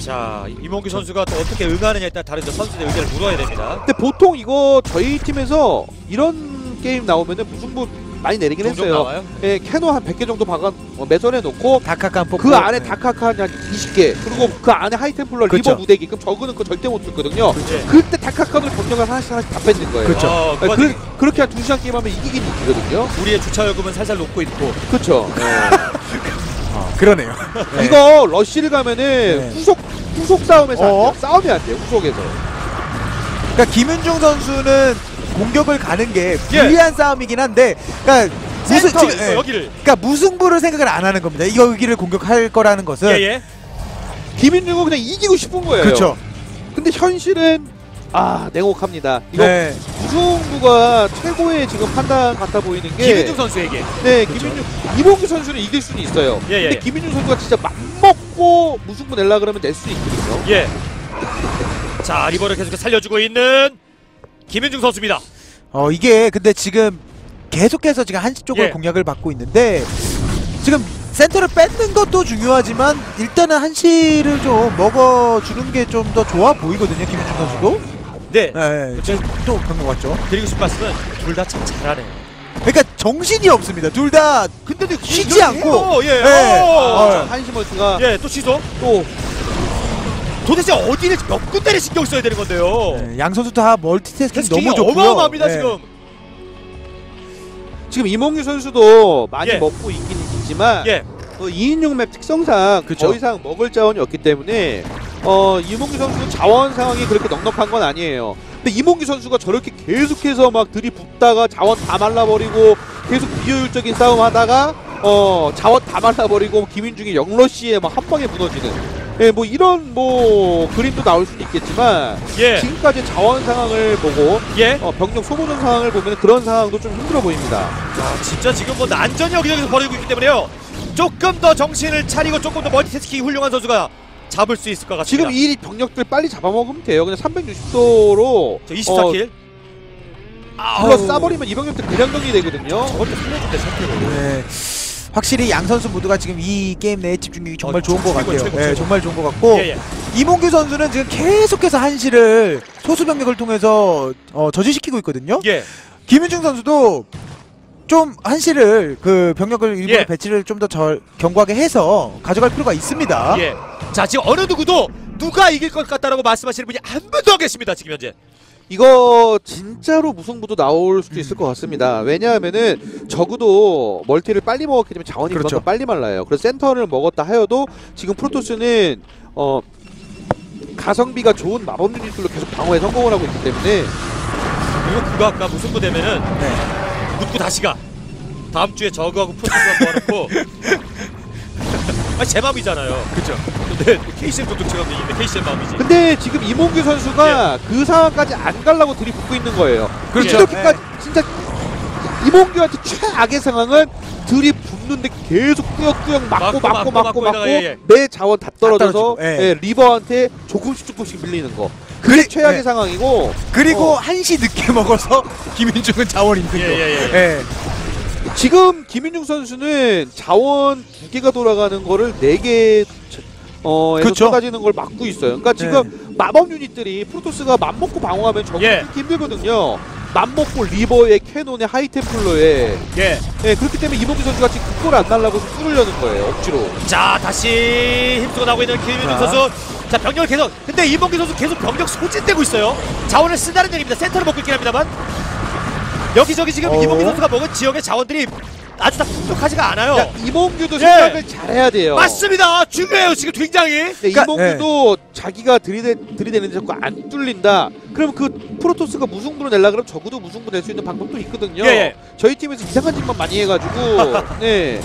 자, 이몽규 선수가 또 어떻게 응하느냐에 따라 다른 선수들 의견을 물어야 됩니다. 근데 보통 이거 저희 팀에서 이런 게임 나오면은 무승부 많이 내리긴 종종 했어요. 나와요? 예, 캐노 한 100개 정도 박아 어, 매설해 놓고 다카칸 포크. 그 안에 다카카 한 20개 그리고 그 안에 하이템플러 그쵸. 리버 무대기 그럼 저거는 그 절대 못 뚫거든요 예. 그때 다카카를 병력을 하나씩 하나씩 다 뺏는 거예요 그쵸. 어, 아, 그건 그, 그렇게 한 2시간 게임하면 이기긴 이기거든요 우리의 주차 요금은 살살 높고 있고 그쵸 어, *laughs* 그러네요. 네. *laughs* 이거 러쉬를 가면은 네. 후속 후속 싸움에서 안 어? 돼요 싸움이 안 돼요 후속에서 그러니까 김윤중 선수는 공격을 가는 게 예. 불리한 싸움이긴 한데, 그러니까 무슨 센터 지금 예, 여기를 그러니까 무승부를 생각을 안 하는 겁니다. 여기를 공격할 거라는 것은 예예 김인중은 그냥 이기고 싶은 거예요 그렇죠. 근데 현실은 아 냉혹합니다. 이거 네. 무승부가 최고의 지금 판단 같아 보이는 게 김윤중 선수에게. 네, 김민중 이봉규 선수는 이길 수는 있어요. 예, 예, 근데 예. 김민중 선수가 진짜 맘먹고 무승부 낼라 그러면 낼 수 있거든요. 예. 자 리버를 계속 살려주고 있는 김윤중 선수입니다. 어 이게 근데 지금 계속해서 지금 한시 쪽을 예. 공략을 받고 있는데 지금 센터를 뺏는 것도 중요하지만 일단은 한시를 좀 먹어주는 게 좀 더 좋아 보이거든요 김윤중 선수도. 네. 네, 지금 또 그런 것 같죠. 드리고 싶은 말씀은 둘 다 참 잘하네요. 그러니까 정신이 없습니다. 둘 다 근데도 쉬지 않고. 예. 네. 어. 아, 한시 멀티가 예, 또 취소. 또 도대체 어디를 몇 군데를 신경 써야 되는 건데요? 네, 양 선수 다 멀티태스킹 캐스팅이 너무 좋고요. 어마어마합니다 네. 지금. 지금 이몽규 선수도 많이 예. 먹고 있긴 있지만 예. 어, 2인용 map 특성상 그쵸. 더 이상 먹을 자원이 없기 때문에 어, 이몽규 선수는 자원 상황이 그렇게 넉넉한 건 아니에요. 근데 이몽규 선수가 저렇게 계속해서 막 들이붓다가 자원 다 말라버리고 계속 비효율적인 싸움 하다가 어, 자원 다 말라버리고 김인중이 영러시에 막 한 방에 무너지는 예, 뭐 이런 뭐 그림도 나올 수는 있겠지만 예. 지금까지 자원 상황을 보고 예. 어, 병력 소모전 상황을 보면 그런 상황도 좀 힘들어 보입니다. 아, 진짜 지금 뭐 난전이 여기저기서 벌어지고 있기 때문에요. 조금 더 정신을 차리고 조금 더 멀티태스킹 훌륭한 선수가 잡을 수 있을 것 같습니다. 지금 이 병력들 빨리 잡아먹으면 돼요. 그냥 360도로 저 24 kill. 불러 싸버리면 이 병력들 그냥 정리되거든요. 저것도 살려준대 선택으로. 네. 확실히 양 선수 모두가 지금 이 게임 내에 집중력이 정말 어, 좋은 것 최고, 같아요. 최고, 네, 최고. 정말 좋은 것 같고 예, 예. 이몽규 선수는 지금 계속해서 한시를 소수 병력을 통해서 어, 저지시키고 있거든요. 예. 김윤중 선수도 좀 한시를 그 병력을 일부러 예. 배치를 좀더 견고하게 해서 가져갈 필요가 있습니다. 예. 자, 지금 어느 누구도 누가 이길 것 같다라고 말씀하시는 분이 한 분도 안 계십니다. 지금 현재. 이거 진짜로 무승부도 나올 수도 있을 것 같습니다. 왜냐하면은 적어도 멀티를 빨리 먹었기 때문에 자원이 그렇죠. 그만큼 빨리 말라요. 그래서 센터를 먹었다 하여도 지금 프로토스는 어 가성비가 좋은 마법 유닛들로 계속 방어에 성공을 하고 있기 때문에 그리고 그거 아까 무승부 되면은 네. 묻고 다시 가. 다음 주에 저거하고 프로토스가 모아놓고. *laughs* 아니 제 마음이잖아요. 그렇죠. 근데 KCM 정도 제가 얘기인데 KCM 마음이지. 근데 지금 이몽규 선수가 그 상황까지 안 가려고 들이붓고 있는 거예요. 그렇죠. 이렇게까지 진짜 이몽규한테 최악의 상황은 들이붓는데 계속 꾸역꾸역 막고, 맞고 맞고 막고, 맞고 막고 맞고 예, 예. 내 자원 다 떨어져서 예. 예, 리버한테 조금씩 조금씩 밀리는 거. 그게 그리- 최악의 예. 상황이고 그리고 어. 한시 늦게 먹어서 김윤중은 자원 힘들고. 예, 예, 예. 예. 지금 김윤중 선수는 자원 두 개가 돌아가는 거를 네개 어, 그쵸. 쏟아지는 걸 막고 있어요. 그러니까 지금 마법 유닛들이 프로토스가 맘먹고 방어하면 적이 예. 기 힘들거든요. 맘먹고 리버에 캐논에 하이템플러에 예. 예, 그렇기 때문에 이몽규 선수가 지금 그걸 안 날라고 뚫으려는 거예요. 억지로. 자 다시 힘쓰고 나오고 있는 김윤중 자. 선수. 자 병력을 계속. 근데 이범기 선수 계속 병력 소진되고 있어요. 자원을 쓴다는 얘기입니다. 센터를 먹고 있긴 합니다만. 여기저기 지금 어. 이범기 선수가 먹은 지역의 자원들이 아주 다 풍족하지가 않아요. 야, 이몽규도 예. 생각을 잘해야 돼요. 맞습니다. 중요해요 지금 굉장히. 네, 그러니까- 이몽규도 자기가 들이대 들이대는데 자꾸 안 뚫린다. 그럼 그 프로토스가 무승부로 낼라 그러면 적어도 무승부 낼 수 있는 방법도 있거든요. 예, 예. 저희 팀에서 이상한 짓만 많이 해가지고 *laughs* 네.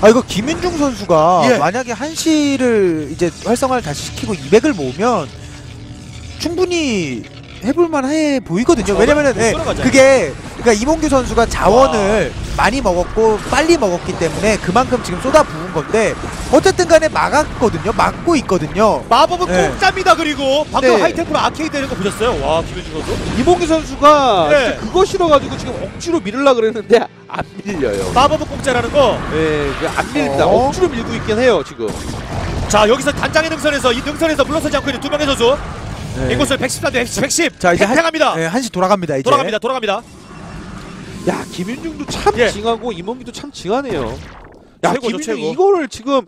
아 이거 김윤중 선수가 예. 만약에 한시를 이제 활성화를 다시 시키고 200을 모으면 충분히 해볼만 해 보이거든요. 왜냐면은 돌아가잖아요. 그게 그러니까 이몽규 선수가 자원을 많이 먹었고 빨리 먹었기 때문에 그만큼 지금 쏟아 부은 건데 어쨌든 간에 막았거든요. 막고 있거든요. 마법은 네. 공짜입니다. 그리고 방금 네. 하이템프로 아케이드 되는 거 보셨어요? 와 김윤중 선수. 이몽규 선수가 네. 그거 싫어가지고 지금 억지로 밀으려 그랬는데 안 밀려요. 마법은 공짜라는 거. 네, 그안 밀립니다. 어? 억지로 밀고 있긴 해요 지금. 자 여기서 단장의 능선에서 이 능선에서 물러서지 않고 있는 두 명의 선수. 네. 인구수 110대 110. 110. 자 이제 한, 팽팽합니다. 예, 한시 돌아갑니다. 이제 돌아갑니다. 돌아갑니다. 야 김윤중도 참 예. 징하고 이몽규도 참 징하네요. 야 최고죠, 김윤중 최고. 이거를 지금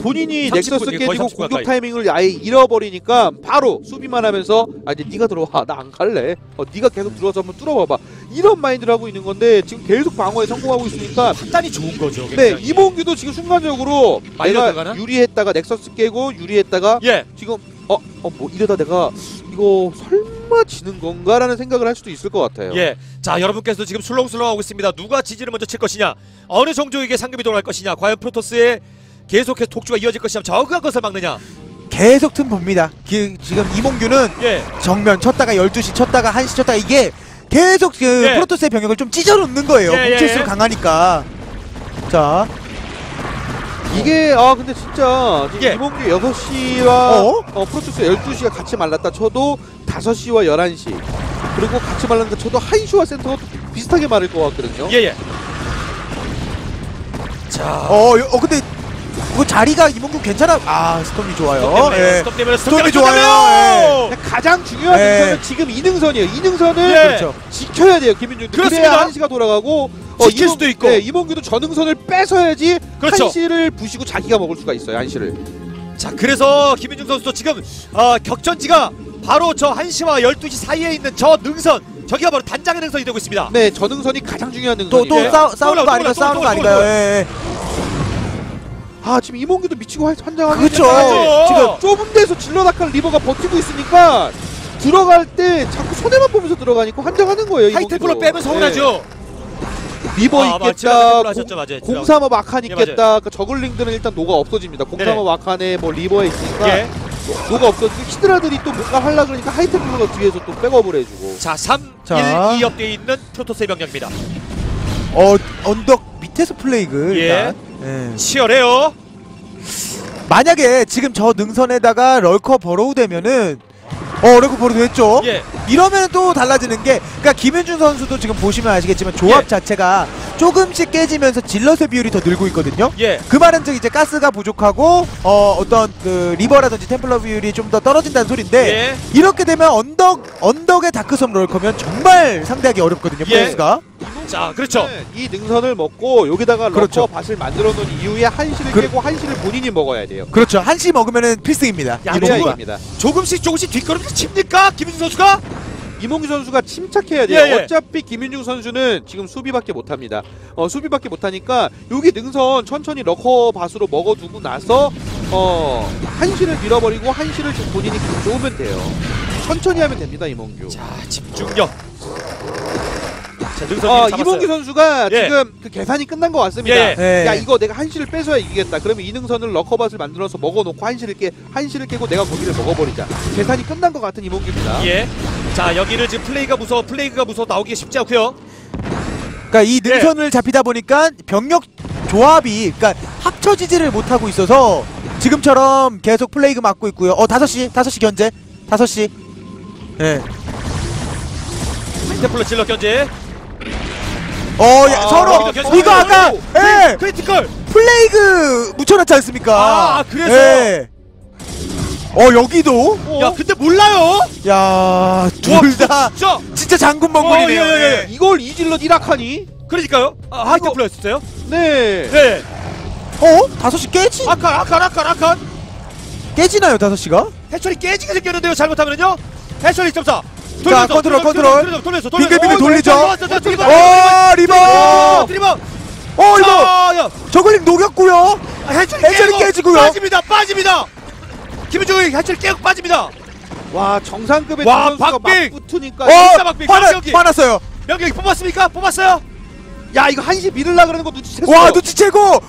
본인이 30분, 넥서스 깨지고 30분 공격 가까이. 타이밍을 아예 잃어버리니까 바로 수비만 하면서 아 이제 네가 들어와 *laughs* 나 안 갈래. 어 네가 계속 들어와서 한번 뚫어봐봐. 이런 마인드를 하고 있는 건데 지금 계속 방어에 성공하고 있으니까 판단이 좋은 거죠. 네 굉장히. 이몽규도 지금 순간적으로 내가? 유리했다가 넥서스 깨고 유리했다가 예. 지금 어 어 뭐 이러다 내가 이거 설마 지는 건가라는 생각을 할 수도 있을 것 같아요. 예. 자, 여러분께서 지금 술렁술렁하고 있습니다. 누가 지지를 먼저 칠 것이냐? 어느 종족에게 상금이 돌아갈 것이냐? 과연 프로토스의 계속해서 독주가 이어질 것이냐? 저그가 그것을 막느냐? 계속 틈 봅니다. 기- 지금 이몽규는 예. 정면 쳤다가 12시 쳤다가 1시 쳤다가 이게 계속 그 예. 프로토스의 병력을 좀 찢어 놓는 거예요. 예, 뭉칠수록 예. 강하니까. 자, 이게 아 근데 진짜 지금 예. 이몽규 6시와 어? 어? 프로토스 12시가 같이 말랐다 쳐도 5시와 11시 그리고 같이 말랐다 쳐도 1시와 센터가 또 비슷하게 마를 것 같거든요. 예, 예. 자. 어, 요- 어 근데 그 자리가 이몽규 괜찮아. 아, storm이 좋아요. storm 때문에, 예. 스톱 때문에, storm 좋아요. 근데 가장 중요한 예. 능선은 지금 이 능선이에요. 이 능선을 예. 그렇죠. 지켜야 돼요. 그렇습니다. 그래야 한시가 돌아가고 지킬 수도 있고. 네, 이몽규도 저 능선을 뺏어야지 그렇죠. 한시를 부시고 자기가 먹을 수가 있어요. 한시를. 자, 그래서 김민중 선수도 지금 어, 격전지가 바로 저 1시와 12시 사이에 있는 저 능선, 저기가 바로 단장의 능선이 되고 있습니다. 네, 저 능선이 가장 중요한 또 능선이에요. 또 예. 싸우, 싸우는 또거 아닌가요? 또 싸우는 또거또 아닌가요? 또 예. 예. 아 지금 이몽규도 미치고 환- 환장하게 그렇죠. 지금 지금 좁은 데서 질러닥할 리버가 버티고 있으니까 들어갈 때 자꾸 손해만 보면서 들어가니까 환장하는 거예요. 하이템플로 이몽규도. 빼면 서운하죠. 네. reaver 아, 있겠다. 공삼 up archon 예, 있겠다. 그 zergling들은 일단 녹아 없어집니다. 공삼 up archon에 뭐 reaver에 있으니까 예. 녹아 없어지고 히드라들이 또 뭔가 하려 그러니까 high templar가 뒤에서 또 백업을 해주고. 자, 3, 자. 1, 2 up되어 있는 프로토스의 병력입니다. 어, 언덕 밑에서 plague 예. 일단. 예. 치열해요. 만약에 지금 저 능선에다가 lurker burrow 되면은 어 lurker burrow 됐죠. 예. 이러면 또 달라지는 게 그러니까 김현준 선수도 지금 보시면 아시겠지만 조합 예. 자체가 조금씩 깨지면서 질럿의 비율이 더 늘고 있거든요. 예. 그 말은 즉 이제 가스가 부족하고 어 어떤 그 리버라든지 템플러 비율이 좀 더 떨어진다는 소린데 예. 이렇게 되면 언덕 언덕의 다크섬 럴커면 정말 상대하기 어렵거든요. 예. 프로스가 자, 그렇죠. 네, 이 능선을 먹고 여기다가 그렇죠. 밭을 만들어 놓은 이후에 한시를 그- 깨고 한시를 본인이 먹어야 돼요. 그렇죠. 한시 먹으면은 필승입니다. 야. 조금씩 조금씩 뒷걸음질 칩니까? 김민중 선수가? 이몽규 선수가 침착해야 돼요. 예, 예. 어차피 김윤중 선수는 지금 수비밖에 못합니다. 어, 수비밖에 못하니까 여기 능선 천천히 러커 밭으로 먹어두고 나서 어, 한시를 밀어버리고 한시를 좀 본인이 가져오면 돼요. 천천히 하면 됩니다, 이몽규. 자, 집중력. 어. 이몽규 선수가 예. 지금 그 계산이 끝난 것 같습니다. 예, 예. 야 이거 내가 한시를 뺏어야 이기겠다. 그러면 이 능선을 러커밭을 만들어서 먹어놓고 한시를 깨 한시를 깨고 내가 거기를 먹어버리자. 계산이 끝난 것 같은 이몽규입니다. 예. 자, 여기를 지금 plague가 무서워, plague가 무서워 나오기 쉽지 않고요. 그러니까 이 예. 능선을 잡히다 보니까 병력 조합이 그러니까 합쳐지지를 못하고 있어서 지금처럼 계속 plague 맞고 있고요. 어 5시 5시 견제 5시 예. templar zealot 견제. 어 예, 아, 서로 견제. 이거 아까 오, 예 critical. plague 묻혀놨지 않습니까? 아, 그래서? 예. 어 여기도 야, 근데 몰라요. 야둘 다 진짜. 진짜 장군 멍군이네요. 어, 예, 예, 예. 이걸 이 zealot 1 archon이? 그러니까요. 아, high templar였어요? 네. 네. 어 5시 깨지 아칸, 아칸, 아칸, 아칸. 깨지나요 5시가? hatchery 깨지게 생겼는데요. 잘못하면은요. hatchery 2.4. 자, 컨트롤, 컨트롤. 빙글빙글 어, 돌리죠. 돌려서. 어 reaver reaver. 어 이거 자, 야. 저글링 녹였고요. 아, 해철이, 깨지고요. 빠집니다. 빠집니다. 김은중이 해철이 깨고 빠집니다. 와 정상급의 와, 박빙! 어, 화나. 화났어요. 명경이 뽑았습니까? 뽑았어요? 야 이거 한시 밀으려 그러는 거 눈치챘어. 와 눈치채고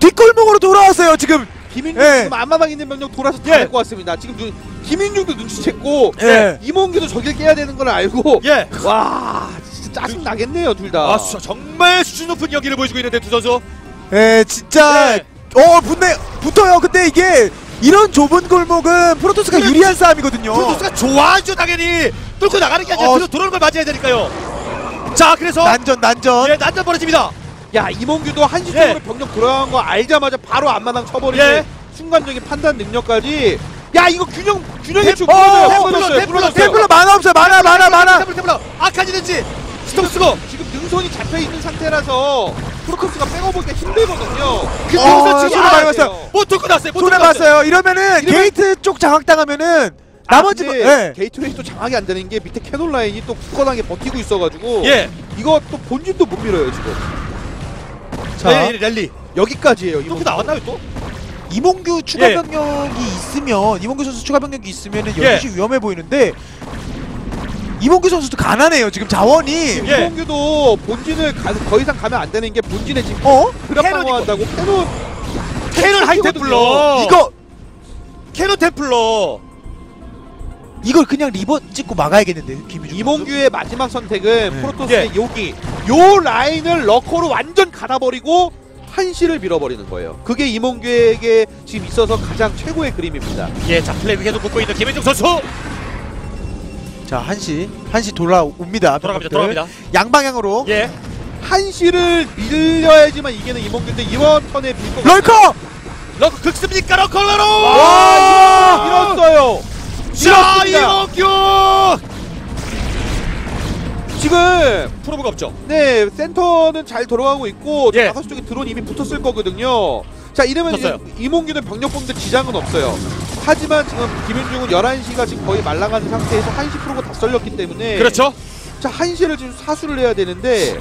뒷골목으로 돌아왔어요 지금. 김인중 예. 지금 앞마당 있는 병력 돌아서 예. 다될것 같습니다. 지금 눈, 김인중도 눈치챘고 예. 이몽규도 저길 깨야 되는 걸 알고 예. *laughs* 와 진짜 짜증 나겠네요 둘 다. 아, 수, 정말 수준 높은 연기를 보여주고 있는데 두 선수. 예 진짜 네. 어 붙네 붙어요. 근데 이게 이런 좁은 골목은 프로토스가 그래, 유리한 싸움이거든요. 프로토스가 좋아하죠 당연히. 뚫고 나가는 게 아니라 어. 뒤로 들어오는 걸 맞아야 되니까요. 자, 그래서 난전 난전. 예, 난전 벌어집니다. 야 이몽규도 한시 예. 병력 들어간 거 알자마자 바로 앞마당 쳐버리는 예. 순간적인 판단 능력까지. 야 이거 균형 균형이 템- 좀 어, 무너졌어요. 템플러 만화 없어요. 만화 만화 만화. 아칸이든지 storm 쓰고. 지금 능선이 잡혀 있는 상태라서 프로토스가 빼고보기가 힘들거든요. 그 어, 능선 나왔어요. 봤어요. 못 뚫고 났어요. 못 손해. 봤어요. 이러면은 이러면- 게이트 쪽 장악당하면은 나머지 아, 뭐- 근데 예. gateway도 장악이 안 되는 게 밑에 cannon 라인이 또 굳건하게 버티고 있어가지고 예. 이거 또 본진도 못 밀어요 지금 자 rally, rally. 여기까지예요 이몽규. 나왔나요 또? 이몽규 추가 예. 병력이 있으면 이몽규 선수 추가 병력이 있으면은 예. 12시 위험해 보이는데 이몽규 선수도 가난해요. 지금 자원이 예. 이몽규도 본진을 가, 더 이상 가면 안 되는 게 본진에 지금 어? drop cannon이고. 방어한다고 cannon cannon high templar. 이거 cannon templar. 이걸 그냥 reaver 찍고 막아야겠는데 김윤중. 이몽규의 마지막 선택은 네. 프로토스의 예. 여기 요 라인을 lurker로 완전 가둬버리고 한시를 밀어버리는 거예요. 그게 이몽규에게 지금 있어서 가장 최고의 그림입니다. 예, 자 플레이 계속 붙고 있는 김윤중 선수 자 한시 한시 돌아옵니다. 돌아갑니다. 돌아갑니다. 양방향으로. 예, 한시를 밀려야지만 이기는 이몽규인데 이번 턴에 밀고 럴커. 럭 극습니까 럭커로. 와 밀었어요. 자, 밀었습니다. 이영규 지금 프로브가 없죠. 네 센터는 잘 돌아가고 있고 예. 다섯 쪽에 드론 이미 붙었을 거거든요. 자 이러면 이제 붙었어요. 이몽규는 병력 뽑는데 지장은 없어요. 하지만 지금 김윤중은 11시가 지금 거의 말라가는 상태에서 1시 probe가 다 썰렸기 때문에 그렇죠. 자 1시를 지금 사수를 해야 되는데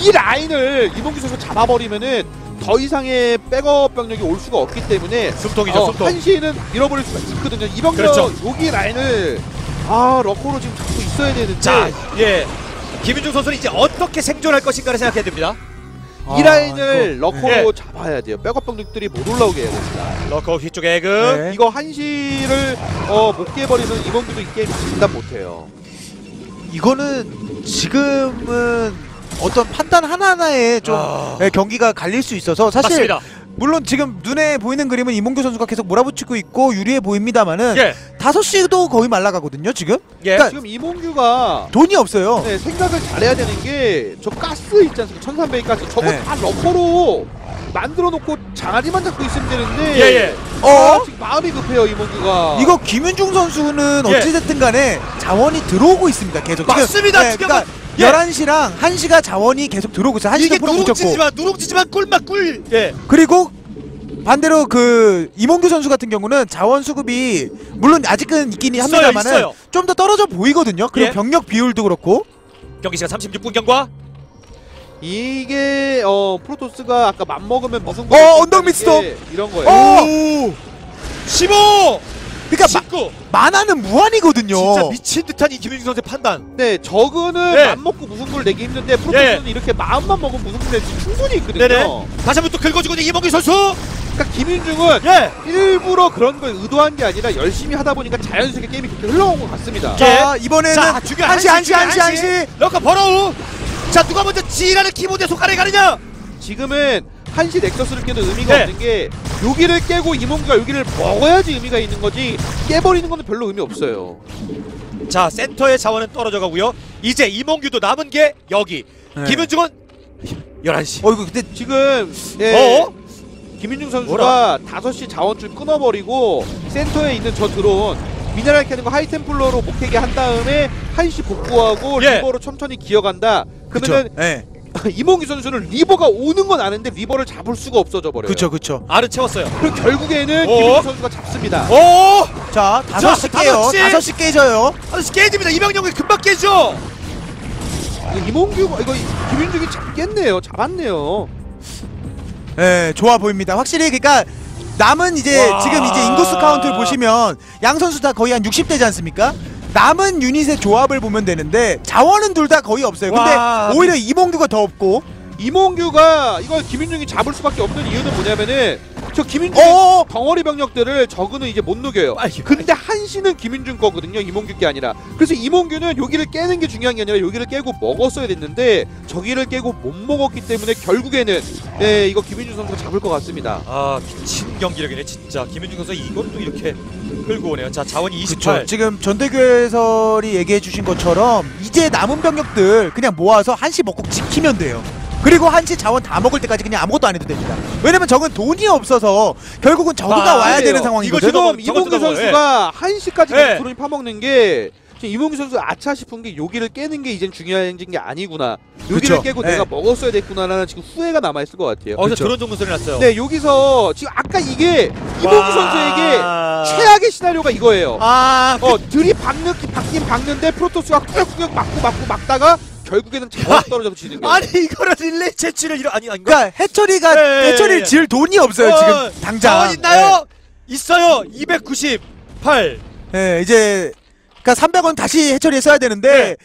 이 라인을 이몽규 선수 잡아버리면은 더 이상의 백업 병력이 올 수가 없기 때문에 숨통이죠. 어, 숨통. 한시는 잃어버릴 수가 있거든요. 이 병력 그렇죠. 여기 라인을 아 lurker로 지금 잡고 있어야 되는데 자, 예. 김윤중 선수는 이제 어떻게 생존할 것인가를 생각해야 됩니다. 이 아, 라인을 이거, lurker로 예. 잡아야 돼요. 백업 병력들이 못 올라오게 해야 됩니다. lurker 뒤쪽 egg. 네. 이거 한시를 어, 못 깨버리면 이범규도 이 게임 진단 못해요. 이거는 지금은 어떤 판단 하나하나에 좀 아. 예, 경기가 갈릴 수 있어서 사실 맞습니다. 물론 지금 눈에 보이는 그림은 이몽규 선수가 계속 몰아붙이고 있고 유리해 보입니다만은 예. 다섯 시도 거의 말라가거든요 지금. 예. 그러니까 지금 이몽규가 돈이 없어요. 네, 생각을 잘해야 되는 게 저 가스 있지 않습니까? 1300 가스 저거 네. 다 러커로 만들어 놓고 장아리만 잡고 있으면 되는데 예, 예. 아, 어? 지금 마음이 급해요 이몽규가 이거 김윤중 선수는 예. 어찌됐든 간에 자원이 들어오고 있습니다 계속 맞습니다. 지금, 네, 지금은- 그러니까 예. 11시랑 1시가 자원이 계속 들어오고 있어요 1시가 이게 붙였고 누룽지지만 누룽지지만 꿀맛 꿀. 예. 그리고 반대로 그 이몽규 선수 같은 경우는 자원 수급이 물론 아직은 있긴 있어요, 합니다만은 있어요. 좀 더 떨어져 보이거든요. 그리고 예. 병력 비율도 그렇고. 경기 시간 36분 경과. 이게 어 프로토스가 아까 맘 먹으면 무슨 어, 언덕 미스톱! 이런 거예요. 어! 15. 그러니까 마, 19. 만화는 무한이거든요. 진짜 미친 듯한 이 김윤중 선수의 판단. 네, 저그는 네. 맘 먹고 무승부를 내기 힘든데 프로토스는 이렇게 마음만 먹으면 무승부를 낼수 충분히 있거든요. 네네. 다시 한번 또 긁어주고 있는 이몽규 선수. 그러니까 김윤중은 예. 일부러 그런 걸 의도한 게 아니라 열심히 하다 보니까 자연스럽게 게임이 그렇게 흘러온 것 같습니다. 자, 이번에는 자, 중요한 한시 한시 한시 한시. 럭커 벌어우. 자, 누가 먼저 G라는 키보드에 손가락이 가느냐? 지금은 한시 nexus를 깨도 의미가 네. 없는 게 여기를 깨고 이몽규가 여기를 먹어야지 의미가 있는 거지 깨버리는 거는 별로 의미 없어요. 자, 센터의 자원은 떨어져 가고요. 이제 이몽규도 남은 게 여기. 네. 김윤중은 11시. 어 이거 근데 지금 예, 어? 김윤중 선수가 5시 자원줄 끊어버리고 센터에 있는 저 드론 미네랄 캐는 거 high templar로 못 캐게 한 다음에 한시 복구하고 예. reaver로 천천히 기어간다. 그러면은 예. *laughs* 이몽규 선수는 reaver가 오는 건 아는데 reaver를 잡을 수가 없어져 버려요. 그쵸 그쵸. 알은 채웠어요. 그리고 결국에는 어? 김윤중 선수가 잡습니다. 오! 자, 다섯 시 자, 깨요. 다섯 시. 다섯 시 깨져요. 다섯 시 깨집니다. 이 병력이 금방 깨죠. 이몽규가 이거 김윤중이 잡겠네요. 잡았네요. 예, 좋아 보입니다. 확실히 그러니까 남은 이제 와. 지금 이제 인구수 카운트를 보시면 양 선수 다 거의 한 60대지 않습니까? 남은 유닛의 조합을 보면 되는데 자원은 둘 다 거의 없어요. 근데 와. 오히려 이몽규가 더 없고. 이몽규가 이걸 김윤중이 잡을 수밖에 없는 이유는 뭐냐면은 저 김윤중 어. 덩어리 병력들을 저그는 이제 못 녹여요. 아이고. 근데 한시는 김윤중 거거든요. 이몽규 게 아니라. 그래서 이몽규는 여기를 깨는 게 중요한 게 아니라 여기를 깨고 먹었어야 됐는데 저기를 깨고 못 먹었기 때문에 결국에는 네, 이거 김윤중 선수가 잡을 것 같습니다. 아, 미친 경기력이네, 진짜. 김윤중 선수 이것도 이렇게 끌고 오네요. 자, 자원이 28. 그렇죠. 지금 전대규 해설이 얘기해 주신 것처럼 이제 남은 병력들 그냥 모아서 한시 먹고 지키면 돼요. 그리고 한시 자원 다 먹을 때까지 그냥 아무것도 안 해도 됩니다. 왜냐면 적은 돈이 없어서 결국은 저그가 아, 와야 아니에요. 되는 이거 상황이거든요. 지금 이몽규 뜯어먹어요. 선수가 한시까지 네. 드론이 파먹는 게 지금 이몽규 선수 아차 싶은 게 여기를 깨는 게 이젠 중요한 게 아니구나. 여기를 그쵸. 깨고 네. 내가 먹었어야 됐구나라는 지금 후회가 남아 있을 것 같아요. 그쵸. 그런 정도 소리 났어요. 네 여기서 지금 아까 이게 이몽규 와. 선수에게 최악의 시나리오가 이거예요. 아, 어 들이 박는 박긴 박는데 프로토스가 꾸역꾸역 맞고 맞고 막다가 결국에는 자원 떨어져서 지는 거예요. 아니 이거를 릴레이 채취를 이러 아니 아닌가? 그러니까 해처리가 네. 해처리를 지을 돈이 없어요 어, 지금 당장. 자원 있나요? 있어요. 298. 예, 예, 이제 그러니까 300원 다시 해처리에 써야 되는데 네.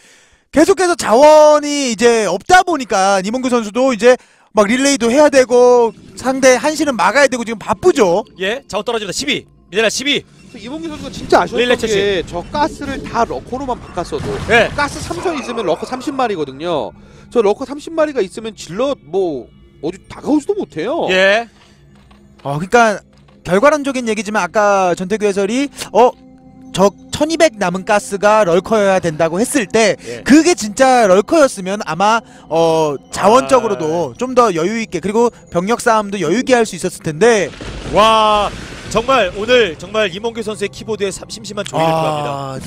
계속해서 자원이 이제 없다 보니까 이몽규 선수도 이제 막 릴레이도 해야 되고 상대 한시는 막아야 되고 지금 바쁘죠. 예, 자원 떨어집니다. 12. 미네랄 12. 이몽규 선수가 진짜 아쉬웠던 릴레 채취. 게저 가스를 다 lurker로만 바꿨어도 네. 가스 3천 있으면 lurker 30마리거든요. 저 lurker 30마리가 있으면 zealot 뭐 어디 다가오지도 못해요. 예. 어, 그러니까 결과론적인 얘기지만 아까 전태규 해설이 어. 저 1200 남은 가스가 lurker여야 된다고 했을 때 예. 그게 진짜 lurker였으면 아마 어 자원적으로도 좀더 여유 있게 그리고 병력 싸움도 여유 있게 할 수 있었을 텐데 와 정말 오늘 정말 이몽규 선수의 키보드에 참 심심한 조의를 구합니다. 아,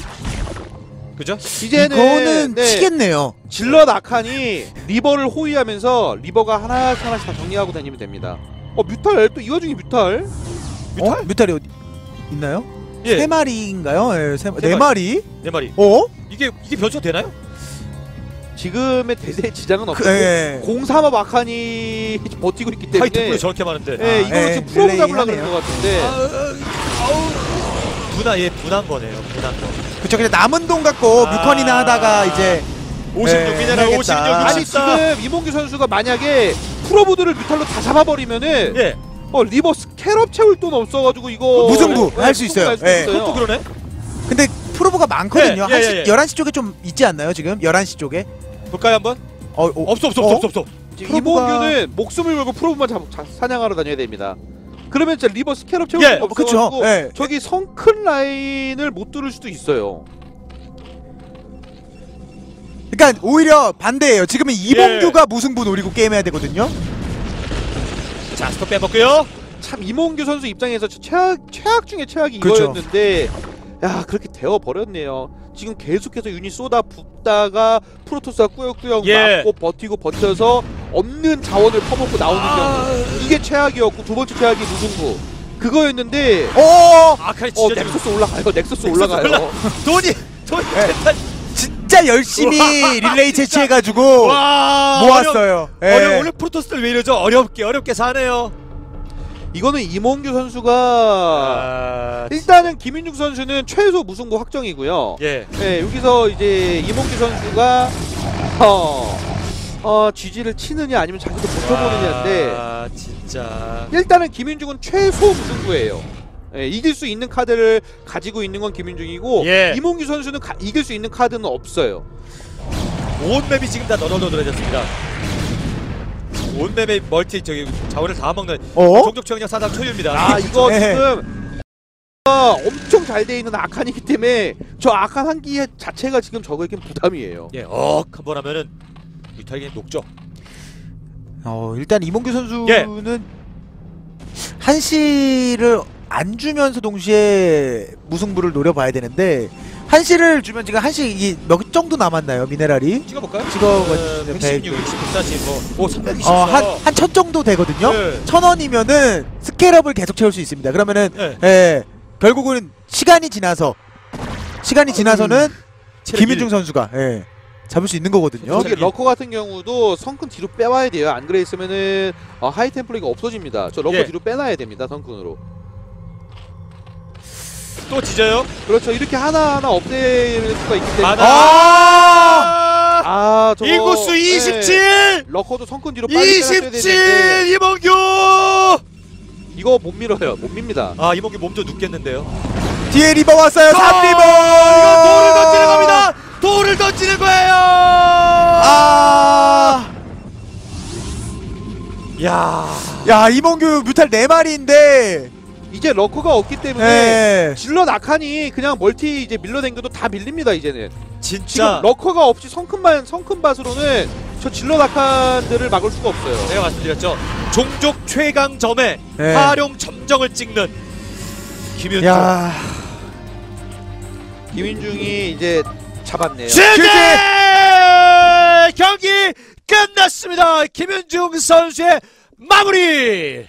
그죠? 이제는 이거는 네, 치겠네요. zealot archon이 reaver를 호위하면서 reaver가 하나씩 하나씩 다 정리하고 다니면 됩니다. 어 muta 또 이 와중에 muta muta? 어? muta가 어디 있나요? 예. 세 마리인가요? 예, 세, 세 네 마리. 네 마리. 어? 이게 이게 변수가 되나요? 지금의 대세 지장은 없고 그, 예. 공삼업 archon이 버티고 있기 때문에 high templar이 저렇게 많은데. 예, 아, 이걸로 예, 지금 릴레이 보려 그러는. 것 같은데 분한 예 분한 거네요. 분한 거. 그쵸 그냥 남은 돈 갖고 아. 뮤컨이나 하다가 이제 56 예, 미네랄 해야겠다. 56 아니 64. 지금 이몽규 선수가 만약에 probe들을 muta로 다 잡아버리면은 예. 어 reaver scarab 채울 돈 없어가지고 이거 무승부 네, 할수 있어요. 할 수 예. 있어요. 그것도 그러네. 근데 probe가 많거든요. 예, 예, 1시, 예, 예. 11시 쪽에 좀 있지 않나요 지금? 11시 쪽에? 볼까요 한번? 어, 어, 없어 없어 어? 없어 없어 없어. 지금 probe가- 이몽규는 목숨을 걸고 probe만 잡, 자, 사냥하러 다녀야 됩니다. 그러면 진짜 reaver scarab 채울 예. 없어가지고 예. 저기 sunken 라인을 못 뚫을 수도 있어요. 그러니까 오히려 반대예요. 지금은 예. 이몽규가 무승부 노리고 게임해야 되거든요. 자 storm 빼먹고요. 참 이몽규 선수 입장에서 저 최악 최악 중에 최악이 그렇죠. 이거였는데 야 그렇게 되어 버렸네요. 지금 계속해서 유닛 쏟아 붓다가 프로토스가 꾸역꾸역 예. 막고 버티고 버텨서 없는 자원을 퍼먹고 나오는 아. 경우 이게 최악이었고 두 번째 최악이 무승부 그거였는데 오! 아카리 어 진짜 지금 nexus 올라가요 nexus nexus 올라가요 올라- *laughs* 돈이 돈이 예. 대단- 진짜 열심히 릴레이. 채취해가지고 와 모았어요. 예. 어려, 어려 오늘 프로토스들 왜 이러죠? 어렵게 어렵게 사네요. 이거는 이몽규 선수가 아, 일단은 김윤중 선수는 최소 무승부 확정이고요 예. 네, 여기서 이제 이몽규 선수가 어, 어 GG를 치느냐 아니면 자기도 버텨보느냐인데 아 진짜. 일단은 김윤중은 최소 무승부예요. 예, 이길 수 있는 카드를 가지고 있는 건 김윤중이고 예. 이몽규 선수는 가- 이길 수 있는 카드는 없어요. 온 맵이 지금 다 너덜너덜해졌습니다. 온 맵의 멀티 저기 자원을 다 먹는 어? 종족 청량 사상 초유입니다. 아 이거 예. 지금 아, 엄청 잘 돼 있는 아칸이기 때문에 저 아칸 한기 자체가 지금 저거에겐 부담이에요. 예, 억 한번 하면은 뮤탈이 녹죠. 어, 일단 이몽규 예. 선수는 한시를 안 주면서 동시에 무승부를 노려봐야 되는데 한시를 주면 지금 한시 몇 정도 남았나요 미네랄이? 찍어볼까요? 찍어보시죠. 116, 60, 140, 뭐, 오, 320. 어, 한, 한 천 정도 되거든요? 네. 천 원이면은 스케일업을 계속 채울 수 있습니다. 그러면은, 네. 예, 결국은 시간이 지나서, 시간이 지나서는 체력 김윤중 선수가, 예, 잡을 수 있는 거거든요. 여기 저기- lurker 같은 경우도 sunken 뒤로 빼와야 돼요. 안 그랬으면은 어, high templar가 없어집니다. 저 lurker 예. 뒤로 빼놔야 됩니다. sunken으로. 또 지져요? 그렇죠. 이렇게 하나하나 없앨 수가 있기 때문에. 아! 아, 저거 인구수 예. 27! lurker도 sunken 뒤로 빨리 빼놨어야 되는데 27! 이몽규! 이거 못 밀어요. 못 밉니다. 아, 이몽규 몸좀 눕겠는데요. 뒤에 reaver 왔어요, 아, 3reaver! 이거 돌을 던지는 겁니다! 돌을 던지는 거예요! 아! 야 야, 이몽규 mutal 4마리인데, 이제 러커가 없기 때문에 예. zealot 아칸이 그냥 멀티 이제 밀려댕겨도 다 밀립니다. 이제는 진짜 지금 러커가 없이 sunken만 sunken 밭으로는 저 zealot archon들을 막을 수가 없어요. 제가 말씀드렸죠. 종족 최강점에 예. 활용 점정을 찍는 김윤중. 야, 김윤중이 이제 잡았네요. 제제 경기 끝났습니다. 김윤중 선수의 마무리.